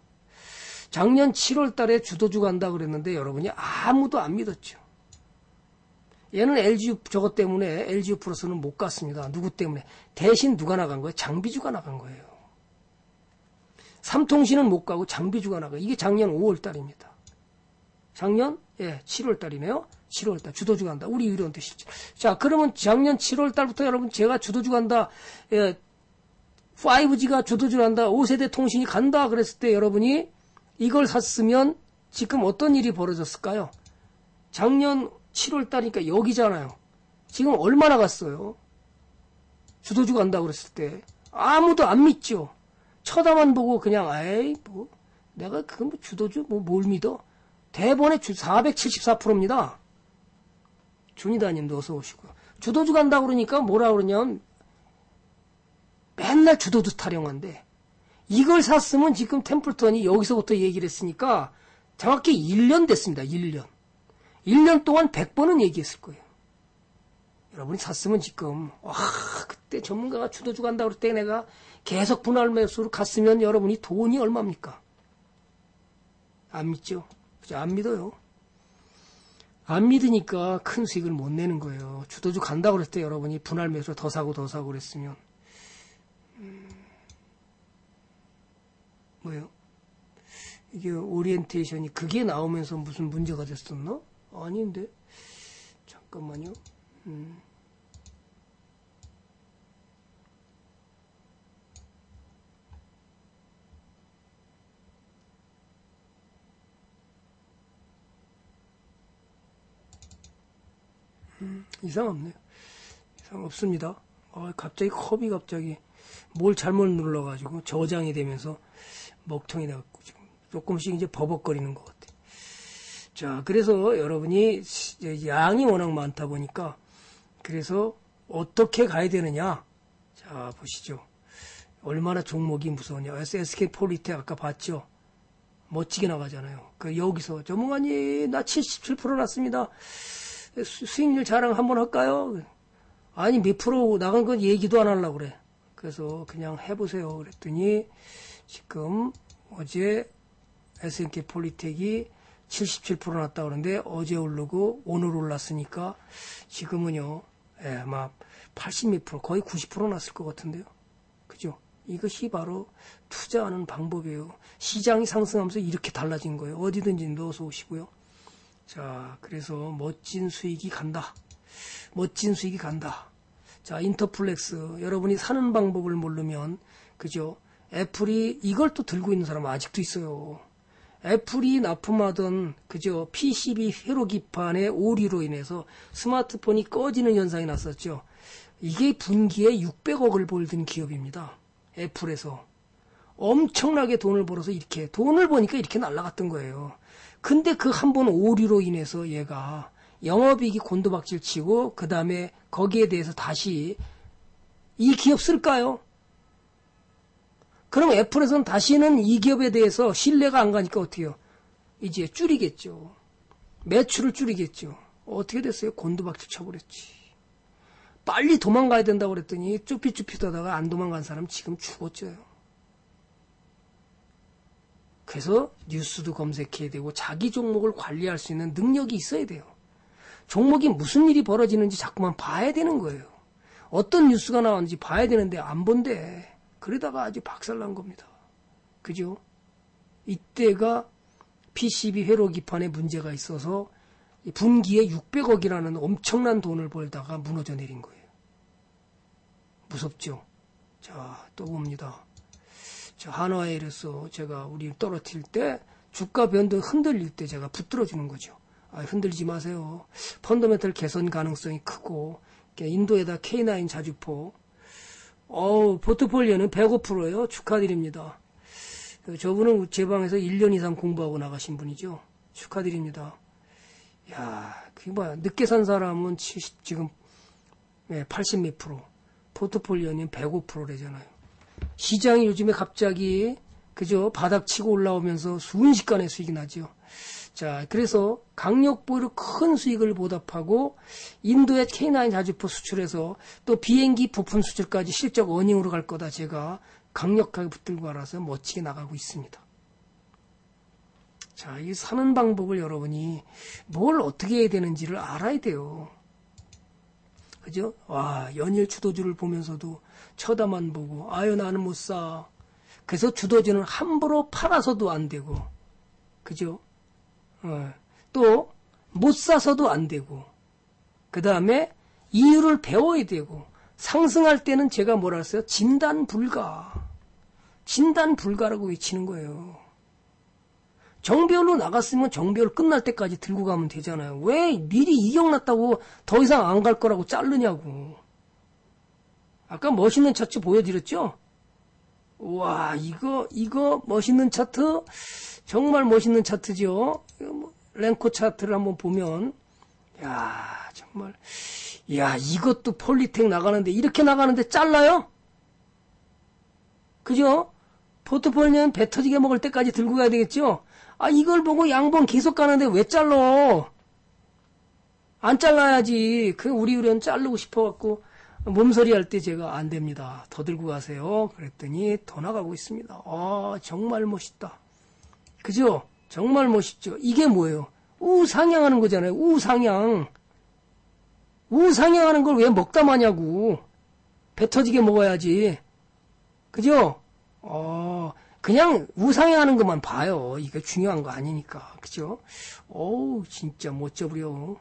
작년 7월 달에 주도주 간다 그랬는데 여러분이 아무도 안 믿었죠. 얘는 LG 저것 때문에 LG 플러스는 못 갔습니다. 누구 때문에? 대신 누가 나간 거예요? 장비주가 나간 거예요. 삼통신은 못 가고 장비주가 나가. 이게 작년 5월 달입니다. 작년 예 7월 달이네요. 7월 달 주도주 간다. 우리 이런 뜻이죠. 자 그러면 작년 7월 달부터 여러분 제가 주도주 간다. 예 5G가 주도주 간다. 5세대 통신이 간다. 그랬을 때 여러분이 이걸 샀으면 지금 어떤 일이 벌어졌을까요? 작년 7월 달이니까 여기잖아요. 지금 얼마나 갔어요? 주도주 간다 그랬을 때 아무도 안 믿죠. 쳐다만 보고 그냥 에이 뭐 내가 그건 뭐 주도주 뭐 뭘 믿어? 대본에 주 474%입니다. 준이다님도 어서 오시고요. 주도주 간다 그러니까 뭐라 그러냐면 맨날 주도주 타령한데 이걸 샀으면 지금 템플턴이 여기서부터 얘기를 했으니까 정확히 1년 됐습니다. 1년. 1년 동안 100번은 얘기했을 거예요. 여러분이 샀으면 지금 와 그때 전문가가 주도주 간다 그럴 때 내가 계속 분할 매수로 갔으면 여러분이 돈이 얼마입니까? 안 믿죠? 그죠? 안 믿어요. 안 믿으니까 큰 수익을 못 내는 거예요. 주도주 간다 그럴 때 여러분이 분할 매수로 더 사고 더 사고 그랬으면 음, 뭐요? 이게 오리엔테이션이 그게 나오면서 무슨 문제가 됐었나? 아닌데 잠깐만요. 음. 음, 이상 없네요. 이상 없습니다. 아, 갑자기 컵이 갑자기 뭘 잘못 눌러가지고 저장이 되면서 먹통이 돼갖고 지금 조금씩 이제 버벅거리는 것 같아요. 자, 그래서 여러분이 양이 워낙 많다 보니까 그래서 어떻게 가야 되느냐? 자, 보시죠. 얼마나 종목이 무서우냐. SK 폴리테 아까 봤죠? 멋지게 나가잖아요. 그 여기서 전문가님 나 77% 났습니다. 수익률 자랑 한번 할까요? 아니 몇 프로 나간 건 얘기도 안 하려고 그래. 그래서 그냥 해보세요. 그랬더니 지금 어제 S&K 폴리텍이 77% 났다 그러는데 어제 오르고 오늘 올랐으니까 지금은요, 예, 막 80몇 프로, 거의 90% 났을 것 같은데요. 그죠? 이것이 바로 투자하는 방법이에요. 시장이 상승하면서 이렇게 달라진 거예요. 어디든지 넣어서 오시고요. 자, 그래서 멋진 수익이 간다. 멋진 수익이 간다. 자, 인터플렉스. 여러분이 사는 방법을 모르면, 그죠? 애플이 이걸 또 들고 있는 사람 아직도 있어요. 애플이 납품하던 그저 PCB 회로 기판의 오류로 인해서 스마트폰이 꺼지는 현상이 났었죠. 이게 분기에 600억을 벌던 기업입니다. 애플에서. 엄청나게 돈을 벌어서 이렇게 돈을 버니까 이렇게 날라갔던 거예요. 근데 그 한 번 오류로 인해서 얘가 영업이익이 곤두박질 치고 그 다음에 거기에 대해서 다시 이 기업 쓸까요? 그럼 애플에서는 다시는 이 기업에 대해서 신뢰가 안 가니까 어떻게 해요? 이제 줄이겠죠. 매출을 줄이겠죠. 어떻게 됐어요? 곤두박질 쳐버렸지. 빨리 도망가야 된다고 그랬더니 쭈피쭈피 떠다가 안 도망간 사람 지금 죽었죠. 그래서 뉴스도 검색해야 되고 자기 종목을 관리할 수 있는 능력이 있어야 돼요. 종목이 무슨 일이 벌어지는지 자꾸만 봐야 되는 거예요. 어떤 뉴스가 나왔는지 봐야 되는데 안 본대. 그러다가 아주 박살난 겁니다. 그죠? 이때가 PCB 회로 기판에 문제가 있어서 분기에 600억이라는 엄청난 돈을 벌다가 무너져 내린 거예요. 무섭죠? 자, 또 봅니다. 자, 한화에이래서 제가 우리 떨어뜨릴 때 주가 변동 흔들릴 때 제가 붙들어 주는 거죠. 아, 흔들지 마세요. 펀더멘털 개선 가능성이 크고 인도에다 K9 자주포 어우, 포트폴리오는 105%예요. 축하드립니다. 저분은 제 방에서 1년 이상 공부하고 나가신 분이죠. 축하드립니다. 야, 그게 뭐야. 늦게 산 사람은 70, 지금 80몇 프로. 포트폴리오는 105%래잖아요. 시장이 요즘에 갑자기 그죠? 바닥 치고 올라오면서 순식간에 수익이 나죠. 자, 그래서 강력보로 큰 수익을 보답하고 인도의 K9 자주포 수출해서 또 비행기 부품 수출까지 실적 어닝으로 갈 거다 제가 강력하게 붙들고 알아서 멋지게 나가고 있습니다. 자, 이 사는 방법을 여러분이 뭘 어떻게 해야 되는지를 알아야 돼요. 그죠? 와, 연일 주도주를 보면서도 쳐다만 보고, 아유, 나는 못 사. 그래서 주도주는 함부로 팔아서도 안 되고, 그죠? 어, 또못 사서도 안 되고 그 다음에 이유를 배워야 되고 상승할 때는 제가 뭐라 했어요? 진단 불가. 진단 불가라고 외치는 거예요. 정별로 나갔으면 정별 끝날 때까지 들고 가면 되잖아요. 왜 미리 이격났다고 더 이상 안 갈 거라고 자르냐고. 아까 멋있는 차트 보여드렸죠? 와, 이거, 이거 멋있는 차트? 정말 멋있는 차트죠. 뭐 랭코 차트를 한번 보면 야 정말 야 이것도 폴리텍 나가는데 이렇게 나가는데 잘라요? 그죠? 포트폴리오는 배 터지게 먹을 때까지 들고 가야 되겠죠? 아 이걸 보고 양봉 계속 가는데 왜 잘러? 안 잘라야지. 그 우리 의뢰는 자르고 싶어갖고 몸서리 할 때 제가 안 됩니다. 더 들고 가세요. 그랬더니 더 나가고 있습니다. 아 정말 멋있다. 그죠? 정말 멋있죠? 이게 뭐예요? 우상향하는 거잖아요. 우상향. 우상향하는 걸 왜 먹다 마냐고. 배 터지게 먹어야지. 그죠? 어, 그냥 우상향하는 것만 봐요. 이게 중요한 거 아니니까. 그죠? 어우, 진짜 멋져버려.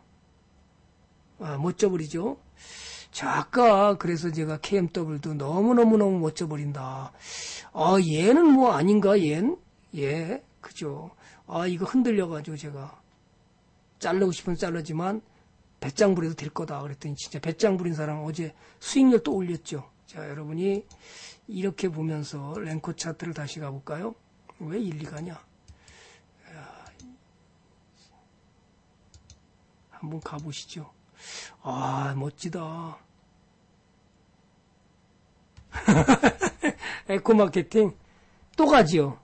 아, 멋져버리죠? 자, 아까 그래서 제가 KMW도 너무너무너무 멋져버린다. 아, 얘는 뭐 아닌가, 얜? 예. 그죠. 아, 이거 흔들려가지고 제가 자르고 싶으면 자르지만 배짱 부려도 될 거다. 그랬더니 진짜 배짱 부린 사람 어제 수익률 또 올렸죠. 자, 여러분이 이렇게 보면서 랭커 차트를 다시 가볼까요? 왜 1, 2가냐? 한번 가보시죠. 아, 멋지다. 에코 마케팅 또 가지요.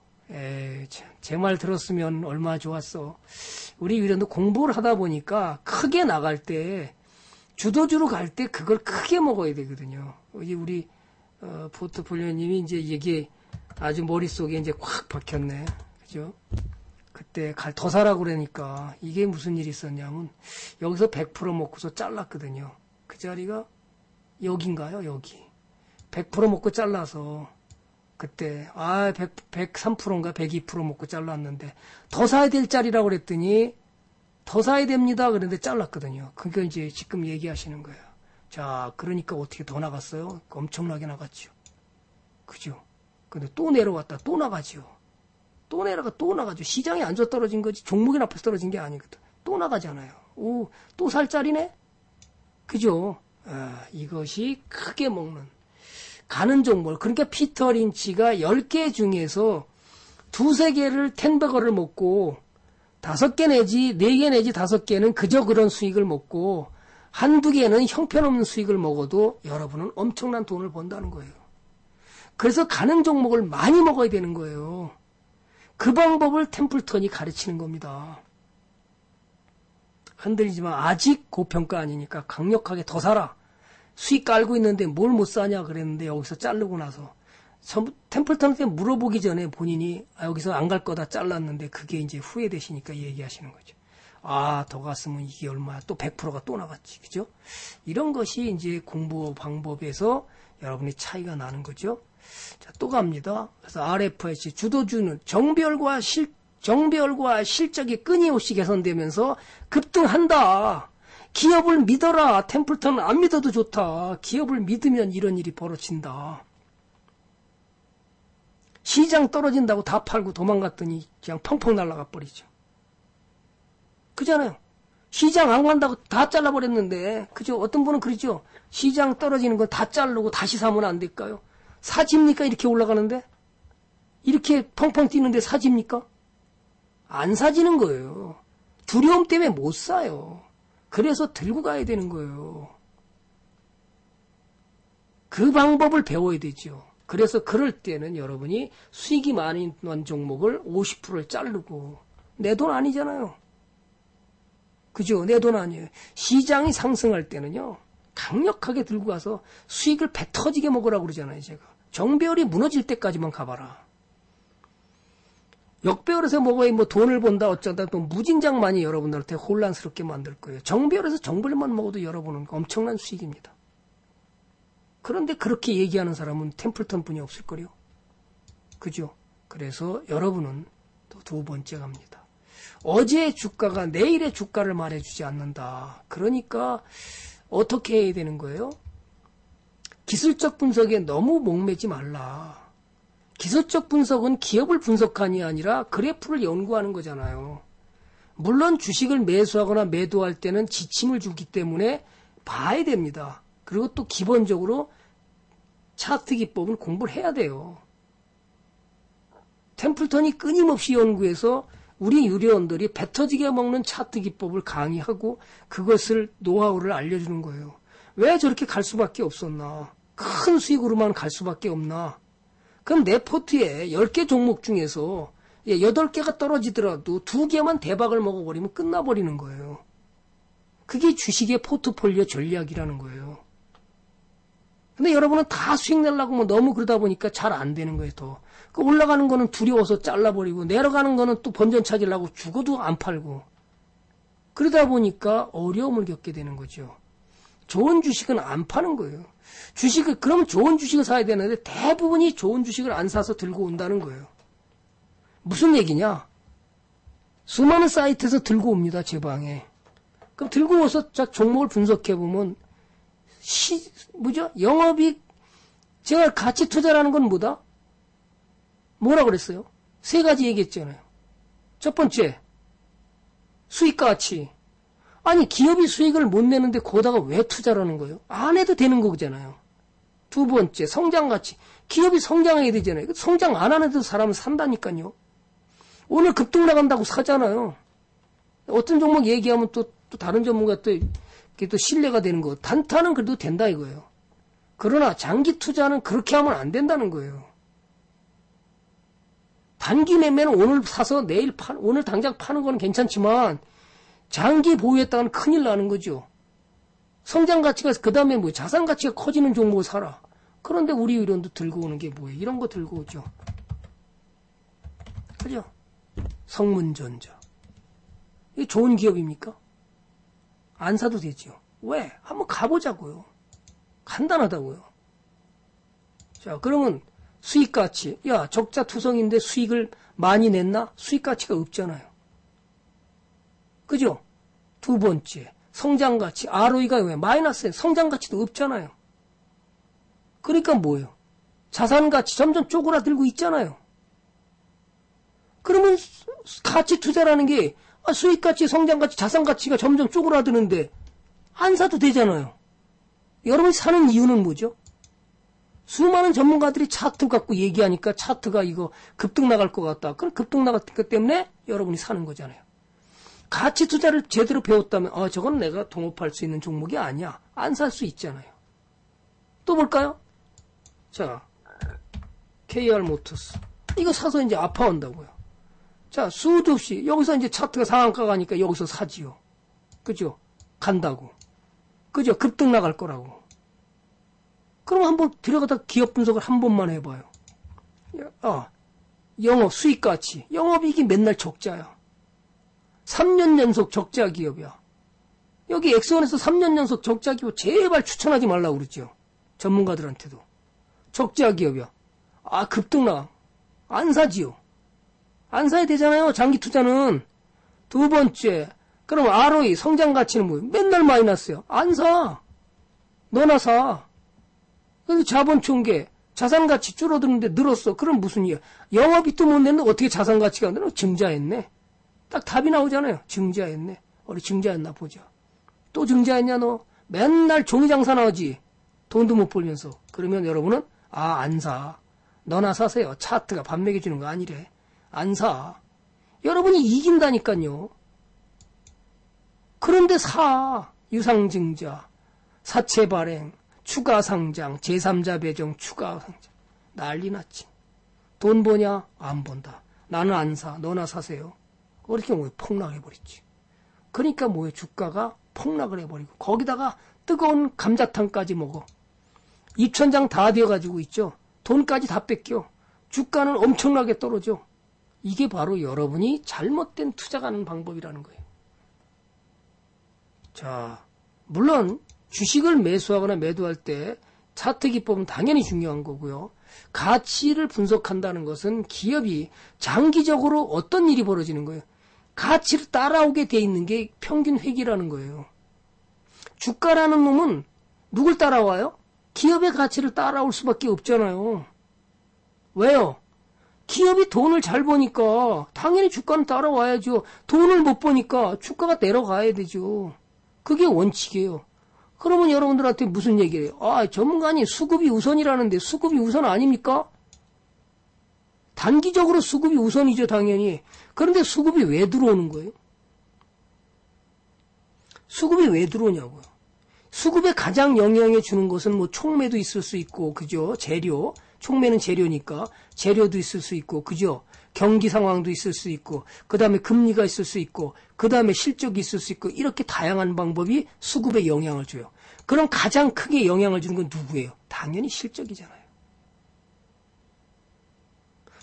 제 말 들었으면 얼마나 좋았어. 우리 위원도 공부를 하다 보니까 크게 나갈 때 주도주로 갈 때 그걸 크게 먹어야 되거든요. 이제 우리 어, 포트폴리오님이 이제 이게 아주 머릿속에 이제 콱 박혔네. 그죠? 그때 갈 더 사라고 그러니까 이게 무슨 일이 있었냐면 여기서 100% 먹고서 잘랐거든요. 그 자리가 여긴가요? 여기. 100% 먹고 잘라서 그때 아 100, 103%인가 102% 먹고 잘랐는데 더 사야 될 자리라고 그랬더니 더 사야 됩니다. 그런데 잘랐거든요. 그게 이제 지금 얘기하시는 거예요. 자, 그러니까 어떻게 더 나갔어요? 엄청나게 나갔죠. 그죠? 근데 또 내려왔다 또 나가죠. 또 내려가 또 나가죠. 시장이 앉아 떨어진 거지 종목이 앞에서 떨어진 게 아니거든. 또 나가잖아요. 오, 또살 자리네? 그죠? 아, 이것이 크게 먹는 가는 종목. 그러니까 피터 린치가 10개 중에서 두세 개를 텐버거를 먹고 다섯 개 내지 네 개 내지 다섯 개는 그저 그런 수익을 먹고 한두 개는 형편없는 수익을 먹어도 여러분은 엄청난 돈을 번다는 거예요. 그래서 가는 종목을 많이 먹어야 되는 거예요. 그 방법을 템플턴이 가르치는 겁니다. 흔들리지만 아직 고평가 아니니까 강력하게 더 사라. 수익 깔고 있는데 뭘 못 사냐 그랬는데 여기서 자르고 나서 템플턴한테 물어보기 전에 본인이 아, 여기서 안 갈 거다 잘랐는데 그게 이제 후회되시니까 얘기하시는 거죠. 아, 더 갔으면 이게 얼마야. 또 100%가 또 나갔지. 그죠? 이런 것이 이제 공부 방법에서 여러분이 차이가 나는 거죠. 자, 또 갑니다. 그래서 RFIC 주도주는 정별과 실, 정별과 실적이 끊임없이 개선되면서 급등한다. 기업을 믿어라. 템플턴은 안 믿어도 좋다. 기업을 믿으면 이런 일이 벌어진다. 시장 떨어진다고 다 팔고 도망갔더니 그냥 펑펑 날아가 버리죠. 그잖아요. 시장 안 간다고 다 잘라버렸는데, 그죠? 어떤 분은 그러죠? 시장 떨어지는 건 다 자르고 다시 사면 안 될까요? 사집니까? 이렇게 올라가는데? 이렇게 펑펑 뛰는데 사집니까? 안 사지는 거예요. 두려움 때문에 못 사요. 그래서 들고 가야 되는 거예요. 그 방법을 배워야 되죠. 그래서 그럴 때는 여러분이 수익이 많이 난 종목을 50%를 자르고 내 돈 아니잖아요. 그죠? 내 돈 아니에요. 시장이 상승할 때는요. 강력하게 들고 가서 수익을 배 터지게 먹으라고 그러잖아요, 제가. 정배열이 무너질 때까지만 가봐라. 역배열에서 먹어야 뭐 돈을 본다 어쩌다 또 무진장만이 여러분들한테 혼란스럽게 만들 거예요. 정배열에서 정배열만 먹어도 여러분은 엄청난 수익입니다. 그런데 그렇게 얘기하는 사람은 템플턴 분이 없을 거요. 그죠? 그래서 여러분은 또 두 번째 갑니다. 어제의 주가가 내일의 주가를 말해주지 않는다. 그러니까 어떻게 해야 되는 거예요? 기술적 분석에 너무 목매지 말라. 기술적 분석은 기업을 분석하니 아니라 그래프를 연구하는 거잖아요. 물론 주식을 매수하거나 매도할 때는 지침을 주기 때문에 봐야 됩니다. 그리고 또 기본적으로 차트 기법은 공부를 해야 돼요. 템플턴이 끊임없이 연구해서 우리 유료원들이 배 터지게 먹는 차트 기법을 강의하고 그것을 노하우를 알려주는 거예요. 왜 저렇게 갈 수밖에 없었나? 큰 수익으로만 갈 수밖에 없나? 그럼 내 포트에 10개 종목 중에서 8개가 떨어지더라도 2개만 대박을 먹어버리면 끝나버리는 거예요. 그게 주식의 포트폴리오 전략이라는 거예요. 근데 여러분은 다 수익 내려고 뭐 너무 그러다 보니까 잘 안 되는 거예요, 더. 그 올라가는 거는 두려워서 잘라버리고, 내려가는 거는 또 번전 찾으려고 죽어도 안 팔고. 그러다 보니까 어려움을 겪게 되는 거죠. 좋은 주식은 안 파는 거예요. 주식을, 그럼 좋은 주식을 사야 되는데 대부분이 좋은 주식을 안 사서 들고 온다는 거예요. 무슨 얘기냐? 수많은 사이트에서 들고 옵니다, 제 방에. 그럼 들고 와서 종목을 분석해 보면 시, 뭐죠? 영업이 제가 가치 투자라는 건 뭐다? 뭐라 그랬어요? 세 가지 얘기했잖아요. 첫 번째, 수익 가치. 아니, 기업이 수익을 못 내는데 거다가 왜 투자라는 거예요? 안 해도 되는 거잖아요. 두 번째, 성장 가치. 기업이 성장해야 되잖아요. 성장 안 하는데도 사람은 산다니까요. 오늘 급등 나간다고 사잖아요. 어떤 종목 얘기하면 또, 또 다른 전문가 또 그게 또 신뢰가 되는 거. 단타는 그래도 된다 이거예요. 그러나 장기 투자는 그렇게 하면 안 된다는 거예요. 단기 매매는 오늘 사서 내일 파, 오늘 당장 파는 거는 괜찮지만 장기 보유했다가는 큰일 나는 거죠. 성장 가치가 그 다음에 뭐 자산 가치가 커지는 종목을 사라. 그런데 우리 의원도 들고 오는 게 뭐예요? 이런 거 들고 오죠. 그죠? 성문전자. 이게 좋은 기업입니까? 안 사도 되죠. 왜? 한번 가보자고요. 간단하다고요. 자, 그러면 수익 가치. 야, 적자 투성인데 수익을 많이 냈나? 수익 가치가 없잖아요. 그죠? 두 번째, 성장 가치. ROE가 왜 마이너스에 성장 가치도 없잖아요. 그러니까 뭐예요? 자산 가치 점점 쪼그라들고 있잖아요. 그러면 가치 투자라는 게 아, 수익 가치, 성장 가치, 자산 가치가 점점 쪼그라드는데 안 사도 되잖아요. 여러분 사는 이유는 뭐죠? 수많은 전문가들이 차트 갖고 얘기하니까 차트가 이거 급등 나갈 것 같다. 그럼 급등 나갔기 때문에 여러분이 사는 거잖아요. 가치 투자를 제대로 배웠다면, 아, 저건 내가 동업할 수 있는 종목이 아니야. 안 살 수 있잖아요. 또 볼까요? 자, KR 모터스. 이거 사서 이제 아파한다고요. 자, 수도 없이, 여기서 이제 차트가 상한가 가니까 여기서 사지요. 그죠? 간다고. 그죠? 급등 나갈 거라고. 그럼 한번 들어가다 기업 분석을 한 번만 해봐요. 아, 영업 수익 가치. 영업이익이 맨날 적자야. 3년 연속 적자 기업이야. 여기 엑스원에서 3년 연속 적자 기업 제발 추천하지 말라고 그러죠. 전문가들한테도. 적자 기업이야. 아, 급등나. 안 사지요. 안 사야 되잖아요. 장기 투자는. 두 번째. 그럼 ROE, 성장 가치는 뭐 맨날 마이너스요. 안 사. 너나 사. 그래서 자본 총계, 자산 가치 줄어드는데 늘었어. 그럼 무슨 이야? 영업이 또못 냈는데 어떻게 자산 가치가 늘어? 증자했네. 딱 답이 나오잖아요. 증자했네. 우리 증자했나 보자. 또 증자했냐 너? 맨날 종이 장사 나오지. 돈도 못 벌면서. 그러면 여러분은 아 안 사. 너나 사세요. 차트가 밥 먹여주는 거 아니래. 안 사. 여러분이 이긴다니까요. 그런데 사. 유상증자, 사채 발행, 추가 상장, 제3자 배정, 추가 상장. 난리 났지. 돈 버냐? 안 본다. 나는 안 사. 너나 사세요. 그렇게 뭐에 폭락해버렸지. 그러니까 뭐에 주가가 폭락을 해버리고 거기다가 뜨거운 감자탕까지 먹어. 입천장 다 되어가지고 있죠. 돈까지 다 뺏겨. 주가는 엄청나게 떨어져. 이게 바로 여러분이 잘못된 투자하는 방법이라는 거예요. 자, 물론 주식을 매수하거나 매도할 때 차트 기법은 당연히 중요한 거고요. 가치를 분석한다는 것은 기업이 장기적으로 어떤 일이 벌어지는 거예요. 가치를 따라오게 돼 있는 게 평균 회기라는 거예요. 주가라는 놈은 누굴 따라와요? 기업의 가치를 따라올 수밖에 없잖아요. 왜요? 기업이 돈을 잘 버니까 당연히 주가는 따라와야죠. 돈을 못 버니까 주가가 내려가야 되죠. 그게 원칙이에요. 그러면 여러분들한테 무슨 얘기를 해요? 아, 전문가님 수급이 우선이라는데 수급이 우선 아닙니까? 단기적으로 수급이 우선이죠, 당연히. 그런데 수급이 왜 들어오는 거예요? 수급이 왜 들어오냐고요. 수급에 가장 영향을 주는 것은 뭐 총매도 있을 수 있고, 그죠? 재료. 총매는 재료니까 재료도 있을 수 있고, 그죠? 경기 상황도 있을 수 있고, 그 다음에 금리가 있을 수 있고, 그 다음에 실적이 있을 수 있고, 이렇게 다양한 방법이 수급에 영향을 줘요. 그럼 가장 크게 영향을 주는 건 누구예요? 당연히 실적이잖아요.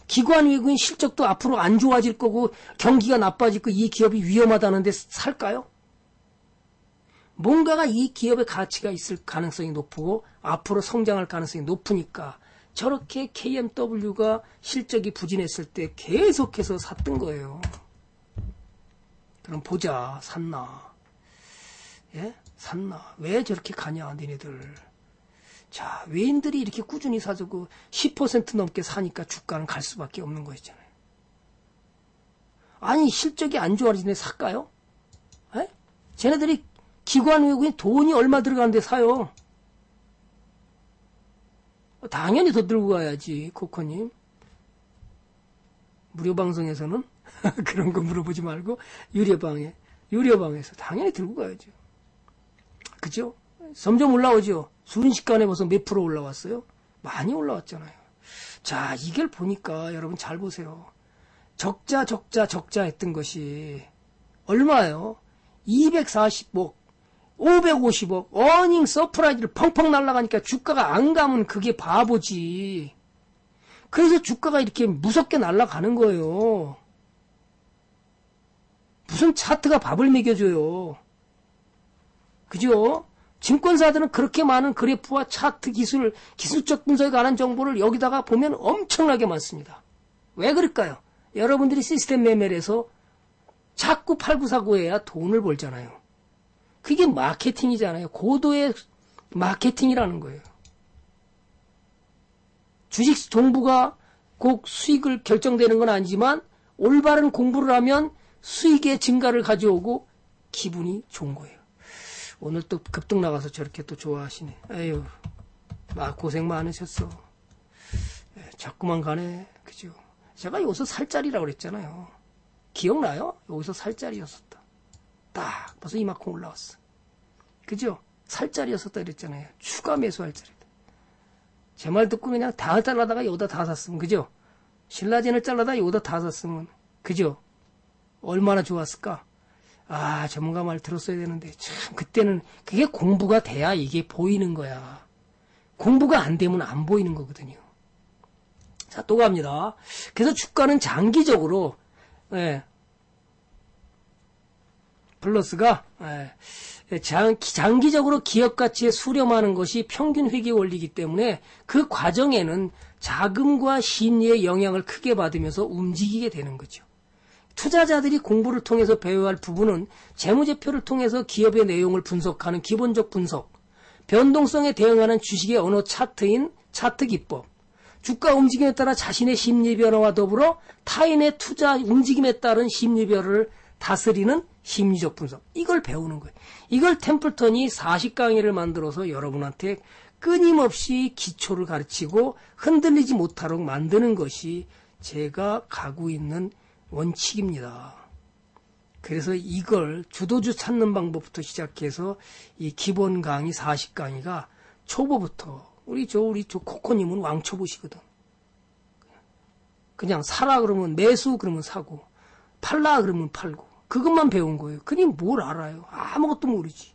기관 외국인 실적도 앞으로 안 좋아질 거고, 경기가 나빠질 거, 이 기업이 위험하다는데 살까요? 뭔가가 이 기업의 가치가 있을 가능성이 높고, 앞으로 성장할 가능성이 높으니까, 저렇게 KMW가 실적이 부진했을 때 계속해서 샀던 거예요. 그럼 보자, 샀나. 예? 샀나. 왜 저렇게 가냐, 니네들. 자, 외인들이 이렇게 꾸준히 사주고 10% 넘게 사니까 주가는 갈 수밖에 없는 거였잖아요. 아니, 실적이 안 좋아지네, 살까요? 에? 쟤네들이 기관 외국인 돈이 얼마 들어가는데 사요. 당연히 더 들고 가야지, 코코님. 무료 방송에서는 그런 거 물어보지 말고 유료방에 유료방에서 당연히 들고 가야죠. 그죠? 점점 올라오죠. 순식간에 벌써 몇 프로 올라왔어요? 많이 올라왔잖아요. 자, 이걸 보니까 여러분 잘 보세요. 적자, 적자, 적자 했던 것이 얼마예요? 240억, 550억 earning surprise를 펑펑 날아가니까 주가가 안 가면 그게 바보지. 그래서 주가가 이렇게 무섭게 날아가는 거예요. 무슨 차트가 밥을 먹여줘요. 그죠? 증권사들은 그렇게 많은 그래프와 차트 기술, 기술적 분석에 관한 정보를 여기다가 보면 엄청나게 많습니다. 왜 그럴까요? 여러분들이 시스템 매매를 해서 자꾸 팔구사고 해야 돈을 벌잖아요. 그게 마케팅이잖아요. 고도의 마케팅이라는 거예요. 주식 정부가 꼭 수익을 결정되는 건 아니지만 올바른 공부를 하면 수익의 증가를 가져오고 기분이 좋은 거예요. 오늘 또 급등 나가서 저렇게 또 좋아하시네. 에휴. 아, 고생 많으셨어. 예, 자꾸만 가네. 그죠? 제가 여기서 살짜리라고 그랬잖아요. 기억나요? 여기서 살짜리였었다. 딱, 벌써 이만큼 올라왔어. 그죠? 살짜리였었다 그랬잖아요. 추가 매수할 자리다. 제 말 듣고 그냥 다 잘라다가 여기다 다 샀으면, 그죠? 신라젠을 잘라다 여기다 다 샀으면, 그죠? 얼마나 좋았을까? 아, 전문가 말 들었어야 되는데, 참, 그때는, 그게 공부가 돼야 이게 보이는 거야. 공부가 안 되면 안 보이는 거거든요. 자, 또 갑니다. 그래서 주가는 장기적으로, 예, 플러스가, 예, 장, 장기적으로 기업 가치에 수렴하는 것이 평균 회계 원리이기 때문에 그 과정에는 자금과 심리의 영향을 크게 받으면서 움직이게 되는 거죠. 투자자들이 공부를 통해서 배워야 할 부분은 재무제표를 통해서 기업의 내용을 분석하는 기본적 분석, 변동성에 대응하는 주식의 언어 차트인 차트 기법, 주가 움직임에 따라 자신의 심리 변화와 더불어 타인의 투자 움직임에 따른 심리 변화를 다스리는 심리적 분석. 이걸 배우는 거예요. 이걸 템플턴이 40강의를 만들어서 여러분한테 끊임없이 기초를 가르치고 흔들리지 못하도록 만드는 것이 제가 가고 있는 원칙입니다. 그래서 이걸 주도주 찾는 방법부터 시작해서 이 기본 강의 40강의가 초보부터 우리 저 우리 저 코코님은 왕초보시거든. 그냥 사라 그러면 매수 그러면 사고 팔라 그러면 팔고 그것만 배운 거예요. 그니 뭘 알아요? 아무것도 모르지.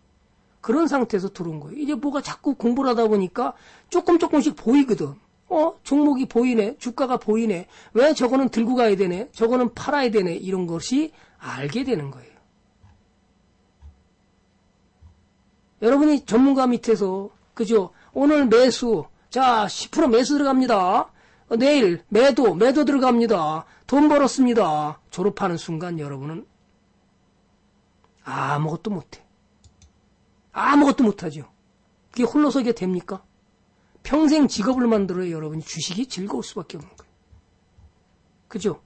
그런 상태에서 들어온 거예요. 이제 뭐가 자꾸 공부를 하다 보니까 조금 조금씩 보이거든. 어, 종목이 보이네. 주가가 보이네. 왜 저거는 들고 가야 되네. 저거는 팔아야 되네. 이런 것이 알게 되는 거예요. 여러분이 전문가 밑에서, 그죠? 오늘 매수, 자, 10% 매수 들어갑니다. 내일 매도, 매도 들어갑니다. 돈 벌었습니다. 졸업하는 순간 여러분은 아무것도 못해. 아무것도 못하죠. 그게 홀로서게 됩니까? 평생 직업을 만들어야 여러분이 주식이 즐거울 수밖에 없는 거예요. 그죠?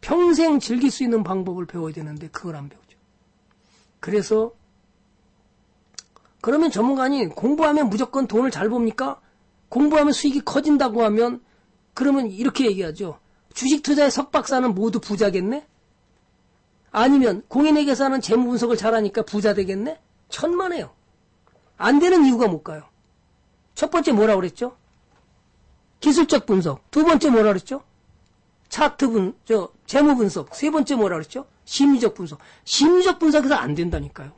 평생 즐길 수 있는 방법을 배워야 되는데 그걸 안 배우죠. 그래서 그러면 전문가님 공부하면 무조건 돈을 잘 봅니까? 공부하면 수익이 커진다고 하면 그러면 이렇게 얘기하죠. 주식 투자의 석박사는 모두 부자겠네? 아니면 공인회계 사는 재무 분석을 잘하니까 부자 되겠네? 천만에요. 안 되는 이유가 뭘까요? 첫 번째 뭐라 그랬죠? 기술적 분석. 두 번째 뭐라 그랬죠? 차트 분, 저, 재무 분석. 세 번째 뭐라 그랬죠? 심리적 분석. 심리적 분석에서 안 된다니까요.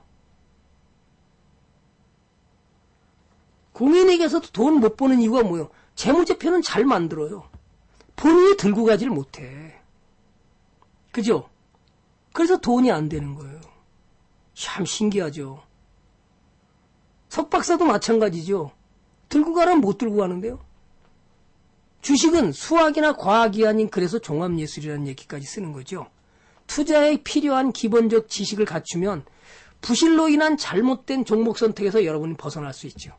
공인에게서도 돈 못 버는 이유가 뭐예요? 재무제표는 잘 만들어요. 본인이 들고 가지를 못해. 그죠? 그래서 돈이 안 되는 거예요. 참 신기하죠. 석박사도 마찬가지죠. 들고 가라면 못 들고 가는데요. 주식은 수학이나 과학이 아닌 그래서 종합예술이라는 얘기까지 쓰는 거죠. 투자에 필요한 기본적 지식을 갖추면 부실로 인한 잘못된 종목 선택에서 여러분이 벗어날 수 있죠.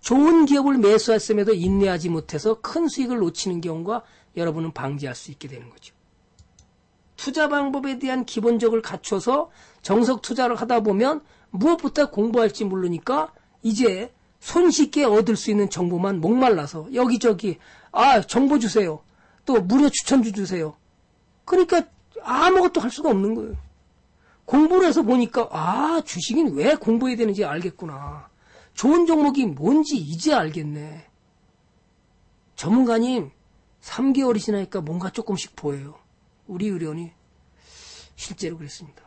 좋은 기업을 매수했음에도 인내하지 못해서 큰 수익을 놓치는 경우가 여러분은 방지할 수 있게 되는 거죠. 투자 방법에 대한 기본적을 갖춰서 정석 투자를 하다 보면 무엇보다 공부할지 모르니까 이제 손쉽게 얻을 수 있는 정보만 목말라서 여기저기 아 정보 주세요. 또 무료 추천주 주세요. 그러니까 아무것도 할 수가 없는 거예요. 공부를 해서 보니까 아 주식은 왜 공부해야 되는지 알겠구나. 좋은 종목이 뭔지 이제 알겠네. 전문가님 3개월이 지나니까 뭔가 조금씩 보여요. 우리 의료원이 실제로 그랬습니다.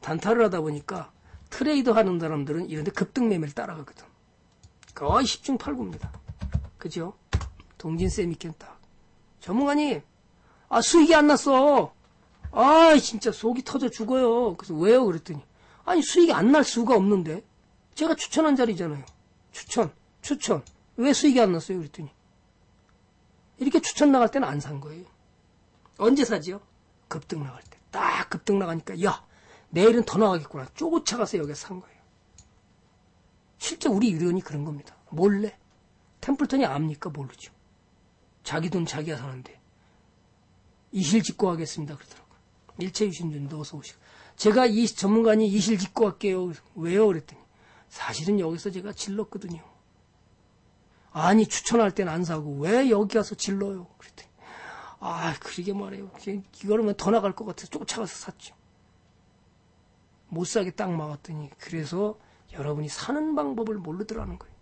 단타를 하다 보니까 트레이더 하는 사람들은 이런데 급등 매매를 따라가거든. 거의 10중 8구입니다. 그죠? 동진쌤이 깼다. 전문가님, 아, 수익이 안 났어. 아, 진짜 속이 터져 죽어요. 그래서 왜요? 그랬더니, 아니, 수익이 안 날 수가 없는데. 제가 추천한 자리잖아요. 추천, 추천. 왜 수익이 안 났어요? 그랬더니. 이렇게 추천 나갈 때는 안 산 거예요. 언제 사지요? 급등 나갈 때. 딱 급등 나가니까, 야, 내일은 더 나가겠구나. 쫓아가서 여기서 산 거예요. 실제 우리 유료원이 그런 겁니다. 몰래. 템플턴이 압니까? 모르죠. 자기 돈 자기가 사는데. 이실 짓고 하겠습니다. 그러더라고요. 일체 유신 좀 넣어서 오시고. 제가 이 전문가니 이실 짓고 할게요. 왜요? 그랬더니. 사실은 여기서 제가 질렀거든요. 아니 추천할 땐 안 사고 왜 여기 가서 질러요? 그랬더니 아 그러게 말해요. 이거라면 더 나갈 것 같아서 쫓아가서 샀죠. 못 사게 딱 막았더니 그래서 여러분이 사는 방법을 모르더라는 거예요.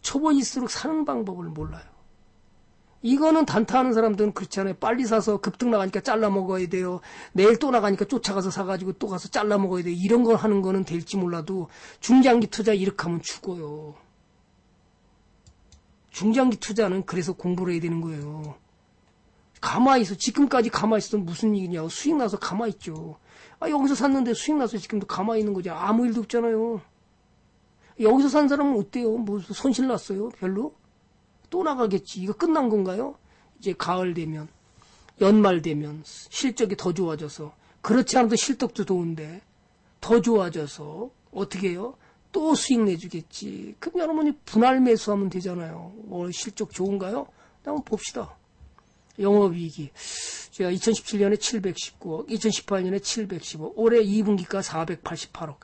초보일수록 사는 방법을 몰라요. 이거는 단타하는 사람들은 그렇잖아요. 빨리 사서 급등 나가니까 잘라 먹어야 돼요. 내일 또 나가니까 쫓아가서 사가지고 또 가서 잘라 먹어야 돼요. 이런 걸 하는 거는 될지 몰라도 중장기 투자 이렇게 하면 죽어요. 중장기 투자는 그래서 공부를 해야 되는 거예요. 가만히 있어. 지금까지 가만히 있어도 무슨 일이냐고. 수익 나서 가만히 있죠. 아, 여기서 샀는데 수익 나서 지금도 가만히 있는 거죠. 아무 일도 없잖아요. 여기서 산 사람은 어때요? 뭐 손실 났어요? 별로? 또 나가겠지. 이거 끝난 건가요? 이제 가을 되면, 연말 되면 실적이 더 좋아져서, 그렇지 않아도 실적도 좋은데, 더 좋아져서, 어떻게 해요? 또 수익 내주겠지. 그럼 여러분이 분할 매수하면 되잖아요. 뭐 실적 좋은가요? 한번 봅시다. 영업이익이. 제가 2017년에 719억, 2018년에 715억, 올해 2분기가 488억.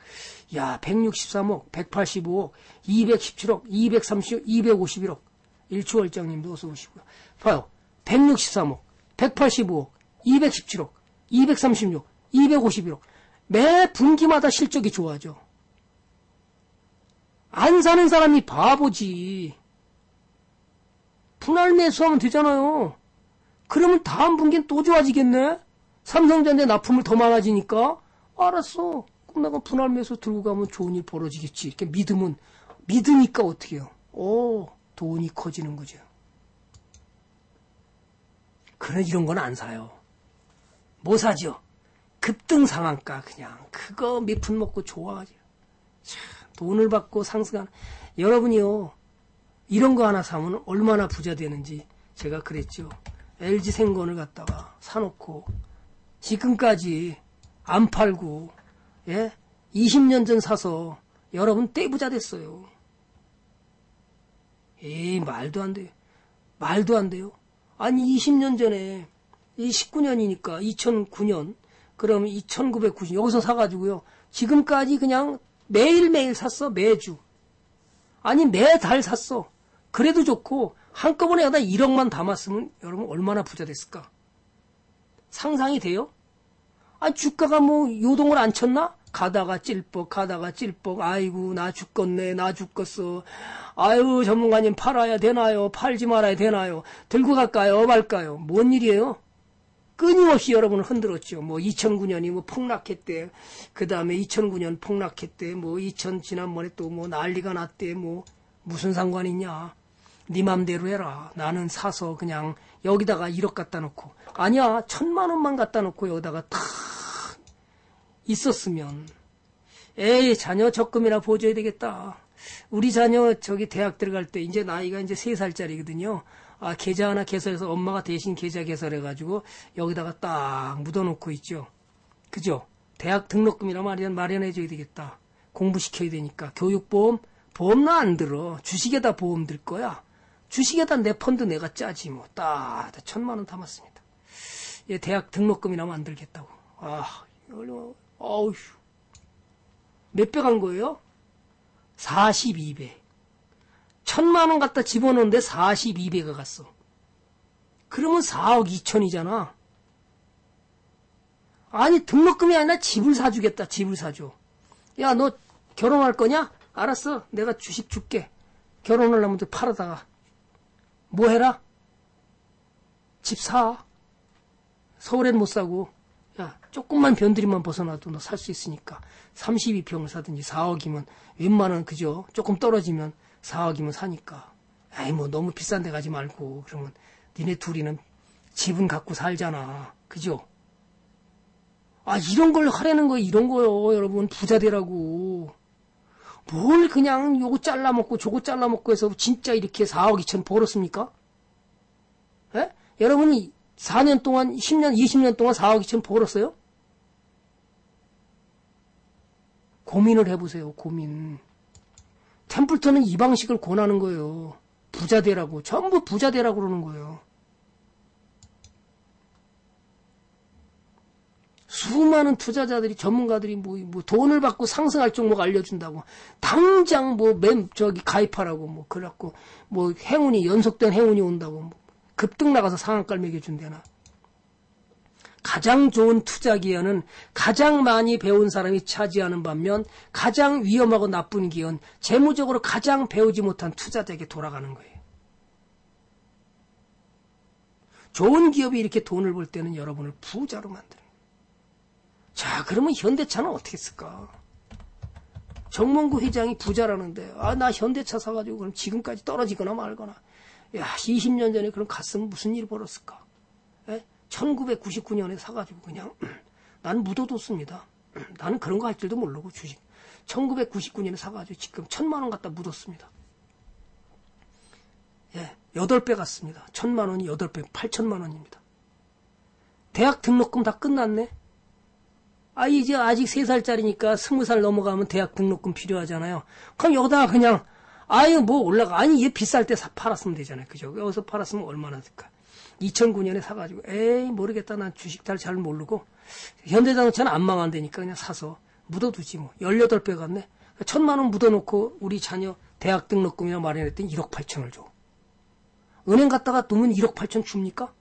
야, 163억, 185억, 217억, 230억, 251억. 일초 월장님도 어서 오시고요. 봐요. 163억, 185억, 217억, 236억, 251억. 매 분기마다 실적이 좋아져. 안 사는 사람이 바보지. 분할 매수하면 되잖아요. 그러면 다음 분기는 또 좋아지겠네? 삼성전자 납품을 더 많아지니까? 알았어. 내가 분할 매수 들고 가면 좋은 일 벌어지겠지. 이렇게 믿으면, 믿으니까 어떻게 해요? 오, 돈이 커지는 거죠. 그래, 이런 건 안 사요. 뭐 사죠? 급등 상한가, 그냥. 그거 몇 푼 먹고 좋아하죠. 참, 돈을 받고 상승하는. 여러분이요, 이런 거 하나 사면 얼마나 부자 되는지 제가 그랬죠. LG 생건을 갖다가 사놓고 지금까지 안 팔고 예 20년 전 사서 여러분 떼부자 됐어요. 에이 말도 안 돼요. 말도 안 돼요. 아니 20년 전에 이 19년이니까 2009년 그럼 2990 여기서 사가지고요. 지금까지 그냥 매일매일 샀어 매주. 아니 매달 샀어. 그래도 좋고 한꺼번에 하다 1억만 담았으면 여러분 얼마나 부자 됐을까? 상상이 돼요? 아 주가가 뭐 요동을 안 쳤나? 가다가 찔뻑 가다가 찔뻑. 아이고 나 죽겠네 나 죽겠어. 아유 전문가님 팔아야 되나요? 팔지 말아야 되나요? 들고 갈까요? 말까요? 뭔 일이에요? 끊임없이 여러분을 흔들었죠. 뭐 2009년이 뭐 폭락했대. 그 다음에 2009년 폭락했대. 뭐 2000 지난번에 또 뭐 난리가 났대. 뭐 무슨 상관 있냐 네 맘대로 해라. 나는 사서 그냥 여기다가 1억 갖다 놓고 아니야 천만 원만 갖다 놓고 여기다가 탁 있었으면 에이 자녀 적금이나 보줘야 되겠다. 우리 자녀 저기 대학 들어갈 때 이제 나이가 이제 3살짜리거든요. 아 계좌 하나 개설해서 엄마가 대신 계좌 개설해가지고 여기다가 딱 묻어놓고 있죠. 그죠? 대학 등록금이나 마련 마련해줘야 되겠다. 공부시켜야 되니까 교육보험 보험 나 안 들어 주식에다 보험 들 거야. 주식에다 내 펀드 내가 짜지 뭐. 딱 천만 원 담았습니다. 예, 대학 등록금이나 만들겠다고. 아, 얼마, 어우, 몇 배 간 거예요? 42배. 천만 원 갖다 집어넣는데 42배가 갔어. 그러면 4억 2천이잖아. 아니, 등록금이 아니라 집을 사주겠다, 집을 사줘. 야, 너 결혼할 거냐? 알았어. 내가 주식 줄게. 결혼하려면 팔아다가. 뭐 해라? 집 사. 서울엔 못 사고, 야, 조금만 변두리만 벗어나도 너 살 수 있으니까. 32평을 사든지 4억이면, 웬만한 그죠? 조금 떨어지면 4억이면 사니까. 아이, 뭐 너무 비싼 데 가지 말고, 그러면 니네 둘이는 집은 갖고 살잖아. 그죠? 아, 이런 걸 하라는 거 이런 거요, 여러분. 부자 되라고. 뭘 그냥 요거 잘라먹고 저거 잘라먹고 해서 진짜 이렇게 4억 2천 벌었습니까? 에? 여러분이 4년 동안, 10년, 20년 동안 4억 2천 벌었어요? 고민을 해보세요, 고민. 템플턴은 이 방식을 권하는 거예요. 부자 되라고. 전부 부자 되라고 그러는 거예요. 수많은 투자자들이 전문가들이 뭐, 뭐 돈을 받고 상승할 종목 알려준다고 당장 뭐맨 저기 가입하라고 뭐 그래갖고 뭐 행운이 연속된 행운이 온다고 뭐 급등 나가서 상한가를 매겨준대나 가장 좋은 투자 기회는 가장 많이 배운 사람이 차지하는 반면 가장 위험하고 나쁜 기회는 재무적으로 가장 배우지 못한 투자자에게 돌아가는 거예요. 좋은 기업이 이렇게 돈을 벌 때는 여러분을 부자로 만드는. 자, 그러면 현대차는 어떻게 쓸까? 정몽구 회장이 부자라는데, 아, 나 현대차 사가지고 그럼 지금까지 떨어지거나 말거나. 야, 20년 전에 그럼 갔으면 무슨 일이 벌었을까? 에? 1999년에 사가지고 그냥, 난 묻어뒀습니다. 나는 그런 거 할 줄도 모르고 주식. 1999년에 사가지고 지금 천만 원 갖다 묻었습니다. 예, 8배 갔습니다. 천만 원이 8배, 8천만 원입니다. 대학 등록금 다 끝났네? 아, 이제 아직 3살짜리니까 20살 넘어가면 대학 등록금 필요하잖아요. 그럼 여기다가 그냥, 아유, 뭐 올라가. 아니, 얘 비쌀 때 사, 팔았으면 되잖아요. 그죠? 여기서 팔았으면 얼마나 될까? 2009년에 사가지고, 에이, 모르겠다. 난 주식 잘, 잘 모르고. 현대자동차는 안 망한다니까 그냥 사서 묻어두지 뭐. 18배 갔네? 천만 원 묻어놓고 우리 자녀 대학 등록금이나 마련했더니 1억 8천을 줘. 은행 갔다가 놓으면 1억 8천 줍니까?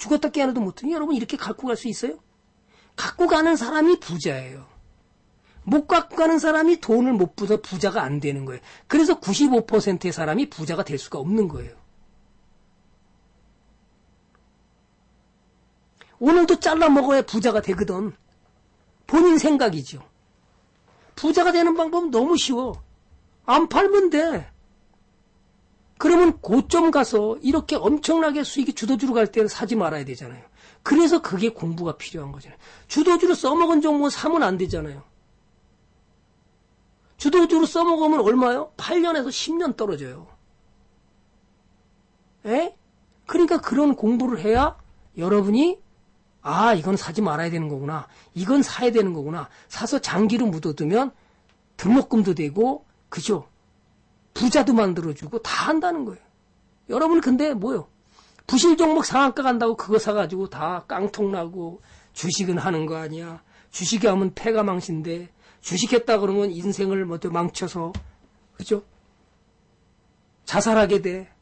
죽었다 깨어나도 못하니 여러분 이렇게 갖고 갈 수 있어요? 갖고 가는 사람이 부자예요. 못 갖고 가는 사람이 돈을 못 부서 부자가 안 되는 거예요. 그래서 95%의 사람이 부자가 될 수가 없는 거예요. 오늘도 잘라 먹어야 부자가 되거든. 본인 생각이죠. 부자가 되는 방법은 너무 쉬워. 안 팔면 돼. 그러면 고점 가서 이렇게 엄청나게 수익이 주도주로 갈 때는 사지 말아야 되잖아요. 그래서 그게 공부가 필요한 거잖아요. 주도주로 써먹은 종목 사면 안 되잖아요. 주도주로 써먹으면 얼마요? 8년에서 10년 떨어져요. 에? 그러니까 그런 공부를 해야 여러분이 아, 이건 사지 말아야 되는 거구나. 이건 사야 되는 거구나. 사서 장기로 묻어두면 등록금도 되고, 그죠? 부자도 만들어주고 다 한다는 거예요. 여러분 근데 뭐요? 부실 종목 상한가 간다고 그거 사가지고 다 깡통 나고 주식은 하는 거 아니야. 주식이 하면 패가 망신데 주식했다 그러면 인생을 뭐또 망쳐서 그죠? 자살하게 돼.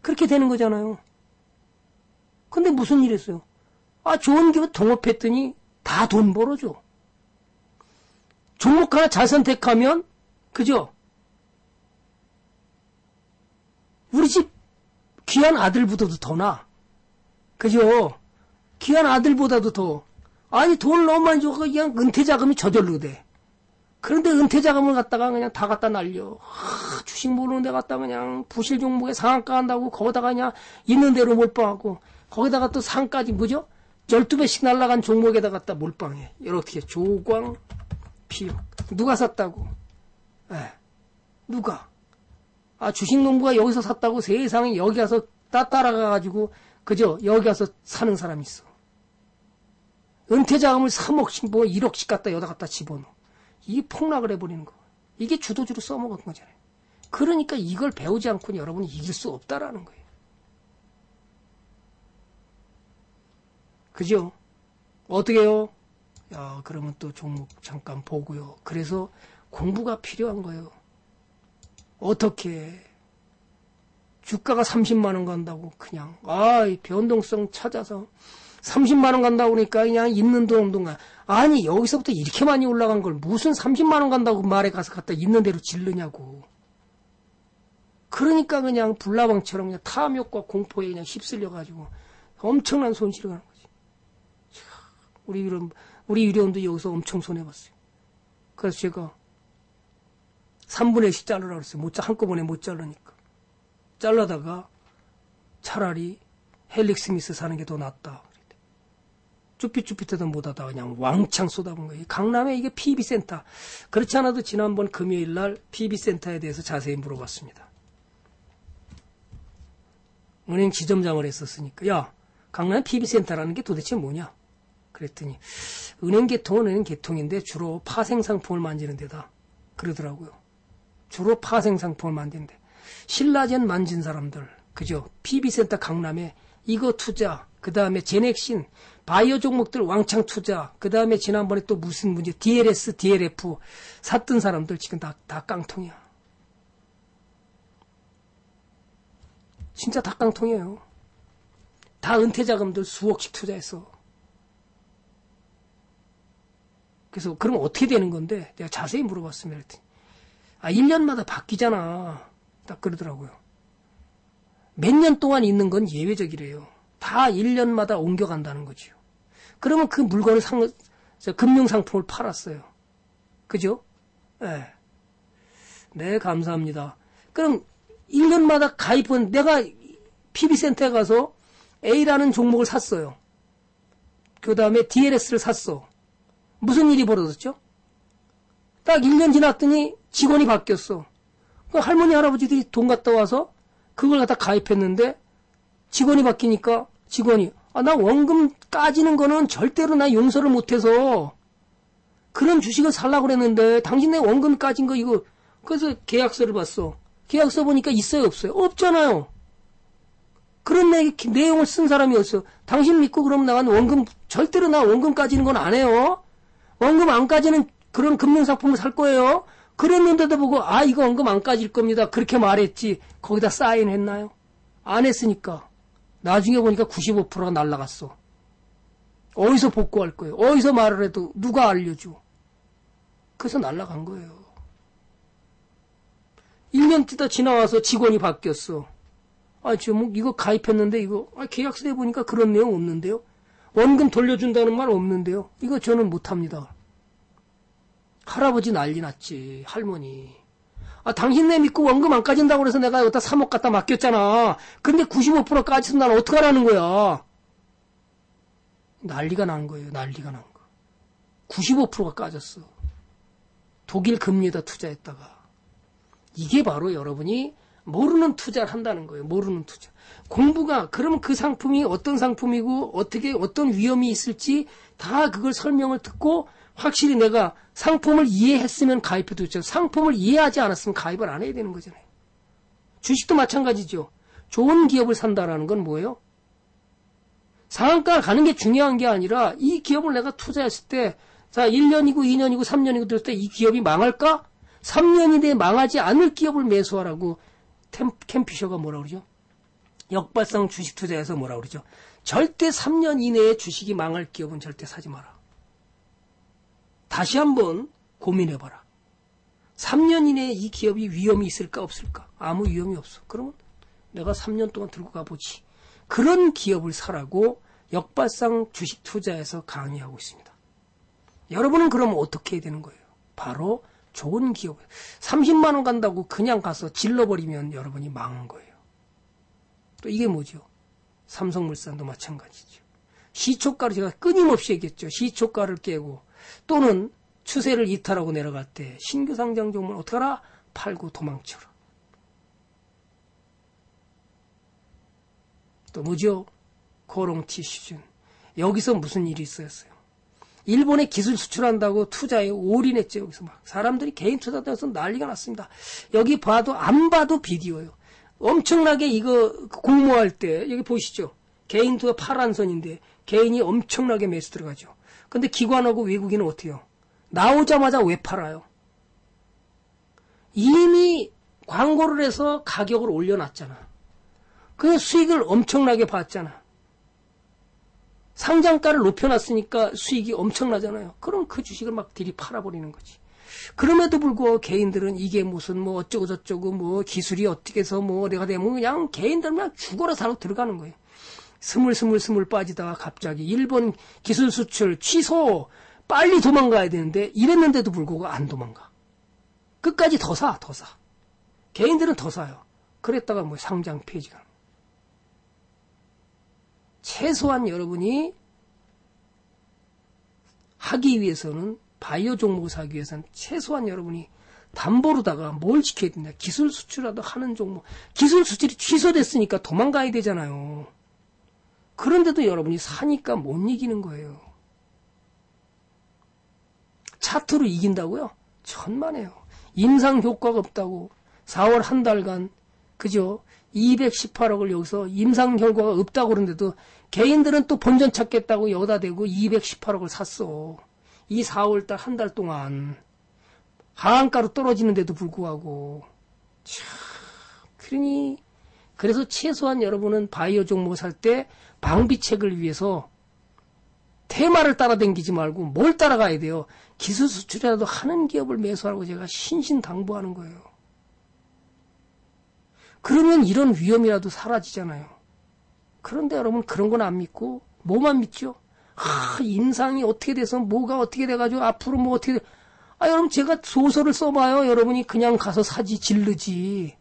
그렇게 되는 거잖아요. 근데 무슨 일 했어요? 아, 좋은 기업 동업했더니 다 돈 벌어줘. 종목 하나 잘 선택하면, 그죠? 우리 집 귀한 아들보다도 더 나. 그죠? 귀한 아들보다도 더. 아니, 돈을 너무 많이 줘서 그냥 은퇴 자금이 저절로 돼. 그런데 은퇴 자금을 갖다가 그냥 다 갖다 날려. 하, 주식 모르는 데 갖다 그냥 부실 종목에 상한가 한다고 거기다가 그냥 있는 대로 몰빵하고 거기다가 또 상까지 뭐죠? 12배씩 날라간 종목에다 갖다 몰빵해. 이렇게 조광, 피육. 누가 샀다고? 에, 누가? 아, 주식농부가 여기서 샀다고 세상에 여기 가서 따 따라가가지고, 그죠? 여기 가서 사는 사람이 있어. 은퇴자금을 3억씩, 뭐 1억씩 갖다 여다 갖다 집어넣어. 이게 폭락을 해버리는 거. 이게 주도주로 써먹은 거잖아요. 그러니까 이걸 배우지 않고는 여러분이 이길 수 없다라는 거예요. 그죠? 어떻게 해요? 야, 그러면 또 종목 잠깐 보고요. 그래서 공부가 필요한 거예요. 어떻게? 주가가 30만 원 간다고 그냥. 아 변동성 찾아서 30만 원 간다고 그러니까 그냥 있는 돈 없는 거 아니 여기서부터 이렇게 많이 올라간 걸 무슨 30만 원 간다고 말에 가서 갖다 있는 대로 질르냐고. 그러니까 그냥 불나방처럼 그냥 탐욕과 공포에 그냥 휩쓸려 가지고 엄청난 손실을 가는 거지. 우리 이런 우리 유료원도 여기서 엄청 손해 봤어요. 그래서 제가 3분의 1씩 자르라 그랬어요. 못, 한꺼번에 못 자르니까. 잘라다가 차라리 헬릭스미스 사는 게 더 낫다. 쭈삣쭈삣하던 못하다 그냥 왕창 쏟아본 거예요. 강남에 이게 PB센터. 그렇지 않아도 지난번 금요일 날 PB센터에 대해서 자세히 물어봤습니다. 은행 지점장을 했었으니까 야 강남 PB센터라는 게 도대체 뭐냐? 그랬더니 은행 계통은 은행 계통인데 주로 파생 상품을 만지는 데다 그러더라고요. 주로 파생 상품을 만드는데 신라젠 만진 사람들 그죠? PB센터 강남에 이거 투자 그 다음에 제넥신, 바이오 종목들 왕창 투자, 그 다음에 지난번에 또 무슨 문제, DLS, DLF 샀던 사람들 지금 다, 다 깡통이야. 진짜 다 깡통이에요. 다 은퇴 자금들 수억씩 투자했어. 그래서 그럼 어떻게 되는 건데 내가 자세히 물어봤으면 그랬더니 아 1년마다 바뀌잖아. 딱 그러더라고요. 몇 년 동안 있는 건 예외적이래요. 다 1년마다 옮겨간다는 거지요. 그러면 그 물건을 상, 금융상품을 팔았어요. 그죠? 예. 네. 네, 감사합니다. 그럼 1년마다 가입은 내가 PB센터에 가서 A라는 종목을 샀어요. 그 다음에 DLS를 샀어. 무슨 일이 벌어졌죠? 딱 1년 지났더니 직원이 바뀌었어. 그 할머니, 할아버지들이 돈 갖다 와서 그걸 갖다 가입했는데 직원이 바뀌니까 직원이 아, 나 원금 까지는 거는 절대로 나 용서를 못해서 그런 주식을 살라고 그랬는데 당신네 원금 까진 거 이거 그래서 계약서를 봤어. 계약서 보니까 있어요 없어요? 없잖아요. 그런 내, 내용을 쓴 사람이 없어. 당신 믿고 그럼 나간 원금 절대로 나 원금 까지는 건 안 해요. 원금 안 까지는 그런 금융상품을 살 거예요. 그랬는데도 보고 아 이거 원금 안 까질 겁니다. 그렇게 말했지. 거기다 사인했나요? 안 했으니까. 나중에 보니까 95%가 날라갔어. 어디서 복구할 거예요? 어디서 말을 해도 누가 알려줘? 그래서 날라간 거예요. 1년 뛰다 지나와서 직원이 바뀌었어. 아, 지금 뭐 이거 가입했는데 이거 아, 계약서에 보니까 그런 내용 없는데요. 원금 돌려준다는 말 없는데요. 이거 저는 못합니다. 할아버지 난리 났지. 할머니. 아, 당신네 믿고 원금 안 까진다고 그래서 내가 여기다 3억 갖다 맡겼잖아. 근데 95% 까지서 난 어떡하라는 거야. 난리가 난 거예요. 난리가 난 거. 95%가 까졌어. 독일 금리에다 투자했다가. 이게 바로 여러분이 모르는 투자를 한다는 거예요. 모르는 투자. 공부가 그러면 그 상품이 어떤 상품이고 어떻게 어떤 위험이 있을지 다 그걸 설명을 듣고 확실히 내가 상품을 이해했으면 가입해도 되죠. 상품을 이해하지 않았으면 가입을 안 해야 되는 거잖아요. 주식도 마찬가지죠. 좋은 기업을 산다라는 건 뭐예요? 상한가 가는 게 중요한 게 아니라 이 기업을 내가 투자했을 때 자, 1년이고 2년이고 3년이고 들었을 때 이 기업이 망할까? 3년이 내 망하지 않을 기업을 매수하라고 캠피셔가 뭐라 그러죠? 역발상 주식 투자에서 뭐라 그러죠? 절대 3년 이내에 주식이 망할 기업은 절대 사지 마라. 다시 한번 고민해봐라. 3년 이내에 이 기업이 위험이 있을까 없을까? 아무 위험이 없어. 그러면 내가 3년 동안 들고 가보지. 그런 기업을 사라고 역발상 주식 투자에서 강의하고 있습니다. 여러분은 그럼 어떻게 해야 되는 거예요? 바로 좋은 기업. 30만 원 간다고 그냥 가서 질러버리면 여러분이 망한 거예요. 또 이게 뭐죠? 삼성물산도 마찬가지죠. 시초가를 제가 끊임없이 얘기했죠. 시초가를 깨고 또는 추세를 이탈하고 내려갈 때 신규 상장 종목을 어떻게 하라? 팔고 도망쳐라. 또 뭐죠? 고롱티 시즌. 여기서 무슨 일이 있었어요? 일본에 기술 수출한다고 투자에 올인했죠. 여기서 막 사람들이 개인 투자돼서 난리가 났습니다. 여기 봐도 안 봐도 비디오예요. 엄청나게 이거 공모할 때 여기 보시죠. 개인 투자 파란 선인데 개인이 엄청나게 매수 들어가죠. 근데 기관하고 외국인은 어때요? 나오자마자 왜 팔아요? 이미 광고를 해서 가격을 올려놨잖아. 그 수익을 엄청나게 봤잖아. 상장가를 높여놨으니까 수익이 엄청나잖아요. 그럼 그 주식을 막 들이 팔아버리는 거지. 그럼에도 불구하고 개인들은 이게 무슨 뭐 어쩌고 저쩌고 뭐 기술이 어떻게 해서 뭐 내가 되면 그냥 개인들은 그냥 죽어라 살고 들어가는 거예요. 스물스물스물 빠지다가 갑자기 일본 기술 수출 취소 빨리 도망가야 되는데 이랬는데도 불구하고 안 도망가. 끝까지 더 사, 더 사. 개인들은 더 사요. 그랬다가 뭐 상장 폐지가. 최소한 여러분이 하기 위해서는 바이오 종목을 사기 위해서는 최소한 여러분이 담보로다가 뭘 지켜야 된다. 기술 수출이라도 하는 종목. 기술 수출이 취소됐으니까 도망가야 되잖아요. 그런데도 여러분이 사니까 못 이기는 거예요. 차트로 이긴다고요? 천만에요. 임상 효과가 없다고 4월 한 달간 그죠? 218억을 여기서 임상 결과가 없다고 그러는데도 개인들은 또 본전 찾겠다고 여기다 대고 218억을 샀어. 이 4월달 한 달 동안 하한가로 떨어지는데도 불구하고 참 그러니 그래서 최소한 여러분은 바이오 종목을 살때 방비책을 위해서 테마를 따라다니지 말고 뭘 따라가야 돼요. 기술 수출이라도 하는 기업을 매수하라고 제가 신신당부하는 거예요. 그러면 이런 위험이라도 사라지잖아요. 그런데 여러분 그런 건 안 믿고 뭐만 믿죠? 아, 임상이 어떻게 돼서 뭐가 어떻게 돼가지고 앞으로 뭐 어떻게 돼. 아, 여러분 제가 소설을 써봐요. 여러분이 그냥 가서 사지 질르지.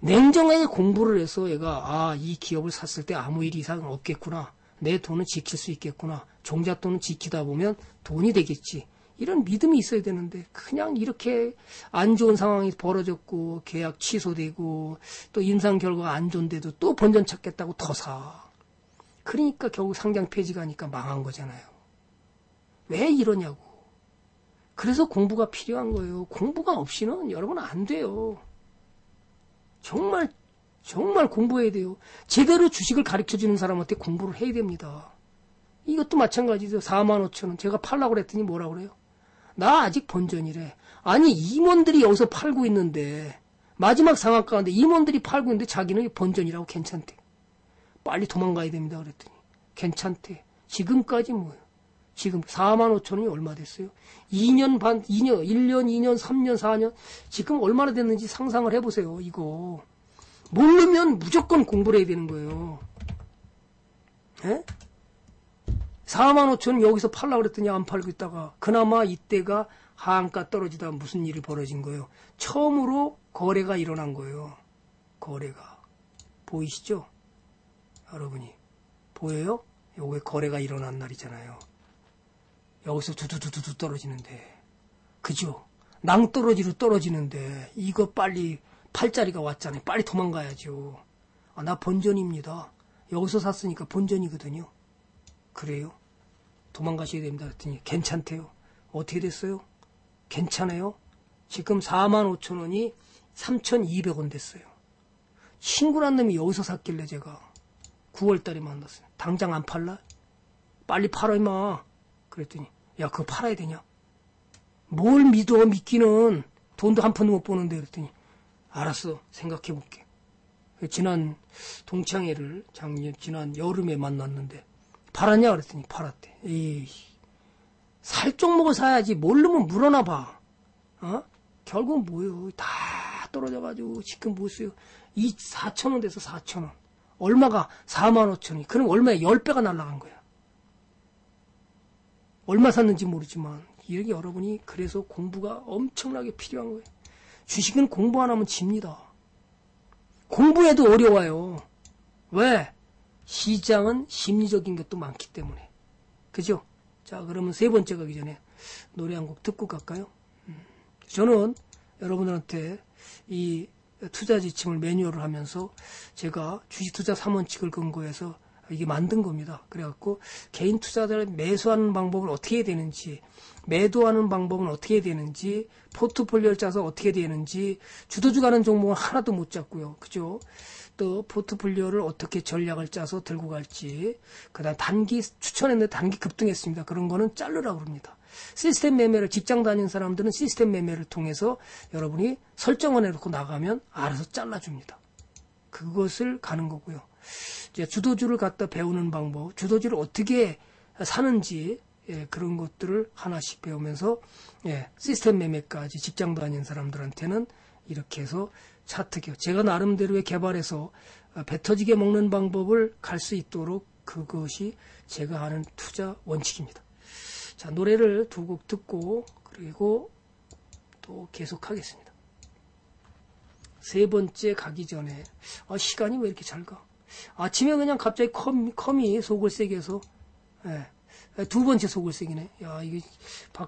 냉정하게 공부를 해서 얘가 아, 이 기업을 샀을 때 아무 일 이상 없겠구나. 내 돈은 지킬 수 있겠구나. 종잣돈은 지키다 보면 돈이 되겠지. 이런 믿음이 있어야 되는데 그냥 이렇게 안 좋은 상황이 벌어졌고 계약 취소되고 또 임상 결과가 안 좋은데도 또 본전 찾겠다고 더 사. 그러니까 결국 상장 폐지가 하니까 망한 거잖아요. 왜 이러냐고. 그래서 공부가 필요한 거예요. 공부가 없이는 여러분 안 돼요. 정말 정말 공부해야 돼요. 제대로 주식을 가르쳐 주는 사람한테 공부를 해야 됩니다. 이것도 마찬가지죠. 4만 5천 원. 제가 팔라고 그랬더니 뭐라 그래요? 나 아직 본전이래. 아니 임원들이 여기서 팔고 있는데 마지막 상황 가운데 임원들이 팔고 있는데 자기는 본전이라고 괜찮대. 빨리 도망가야 됩니다. 그랬더니 괜찮대. 지금까지 뭐예요? 지금 4만 5천 원이 얼마 됐어요? 2년 반, 2년, 1년, 2년, 3년, 4년. 지금 얼마나 됐는지 상상을 해보세요. 이거. 모르면 무조건 공부를 해야 되는 거예요. 예? 4만 5천 원 여기서 팔라고 그랬더니 안 팔고 있다가 그나마 이때가 하한가 떨어지다 무슨 일이 벌어진 거예요. 처음으로 거래가 일어난 거예요. 거래가. 보이시죠? 여러분이. 보여요? 요게 거래가 일어난 날이잖아요. 여기서 두두두두 떨어지는데. 그죠? 낭떠러지로 떨어지는데 이거 빨리 팔자리가 왔잖아요. 빨리 도망가야죠. 아, 나 본전입니다. 여기서 샀으니까 본전이거든요. 그래요? 도망가셔야 됩니다. 그랬더니 괜찮대요. 어떻게 됐어요? 괜찮아요? 지금 4만 5천 원이 3,200원 됐어요. 친구란 놈이 여기서 샀길래 제가 9월 달에 만났어요. 당장 안 팔라? 빨리 팔아 임마. 그랬더니 야 그거 팔아야 되냐? 뭘 믿어 믿기는 돈도 한 푼도 못 버는데 그랬더니 알았어 생각해 볼게. 지난 동창회를 작년 지난 여름에 만났는데 팔았냐 그랬더니 팔았대. 에이 살 종목을 사야지 모르면 물어나 봐. 어? 결국은 뭐요? 다 떨어져가지고 지금 보세요. 이 4천 원 돼서 4천 원. 얼마가 4만 5천 원이. 그럼 얼마에 10배가 날라간 거야. 얼마 샀는지 모르지만 이렇게 여러분이 그래서 공부가 엄청나게 필요한 거예요. 주식은 공부 안 하면 집니다. 공부해도 어려워요. 왜? 시장은 심리적인 것도 많기 때문에. 그죠? 자, 그러면 세 번째 가기 전에 노래 한 곡 듣고 갈까요? 음, 저는 여러분들한테 이 투자 지침을 매뉴얼을 하면서 제가 주식 투자 3원칙을 근거해서 이게 만든 겁니다. 그래갖고 개인 투자자를 매수하는 방법을 어떻게 해야 되는지, 매도하는 방법은 어떻게 해야 되는지, 포트폴리오를 짜서 어떻게 되는지, 주도주 가는 종목은 하나도 못 잡고요. 그죠? 또 포트폴리오를 어떻게 전략을 짜서 들고 갈지, 그 다음 단기 추천했는데 단기 급등했습니다. 그런 거는 자르라고 합니다. 시스템 매매를 직장 다니는 사람들은 시스템 매매를 통해서 여러분이 설정을 해놓고 나가면 알아서 잘라줍니다. 그것을 가는 거고요. 주도주를 갖다 배우는 방법, 주도주를 어떻게 사는지 예, 그런 것들을 하나씩 배우면서 예, 시스템 매매까지 직장 다니는 사람들한테는 이렇게 해서 차트기요. 제가 나름대로의 개발해서 배 터지게 먹는 방법을 갈 수 있도록 그것이 제가 하는 투자 원칙입니다. 자, 노래를 두 곡 듣고 그리고 또 계속 하겠습니다. 세 번째 가기 전에 아, 시간이 왜 이렇게 잘 가? 아침에 그냥 갑자기 컴, 컴이 속을 해서 예, 두 번째 속을 세기네. 야 이게 박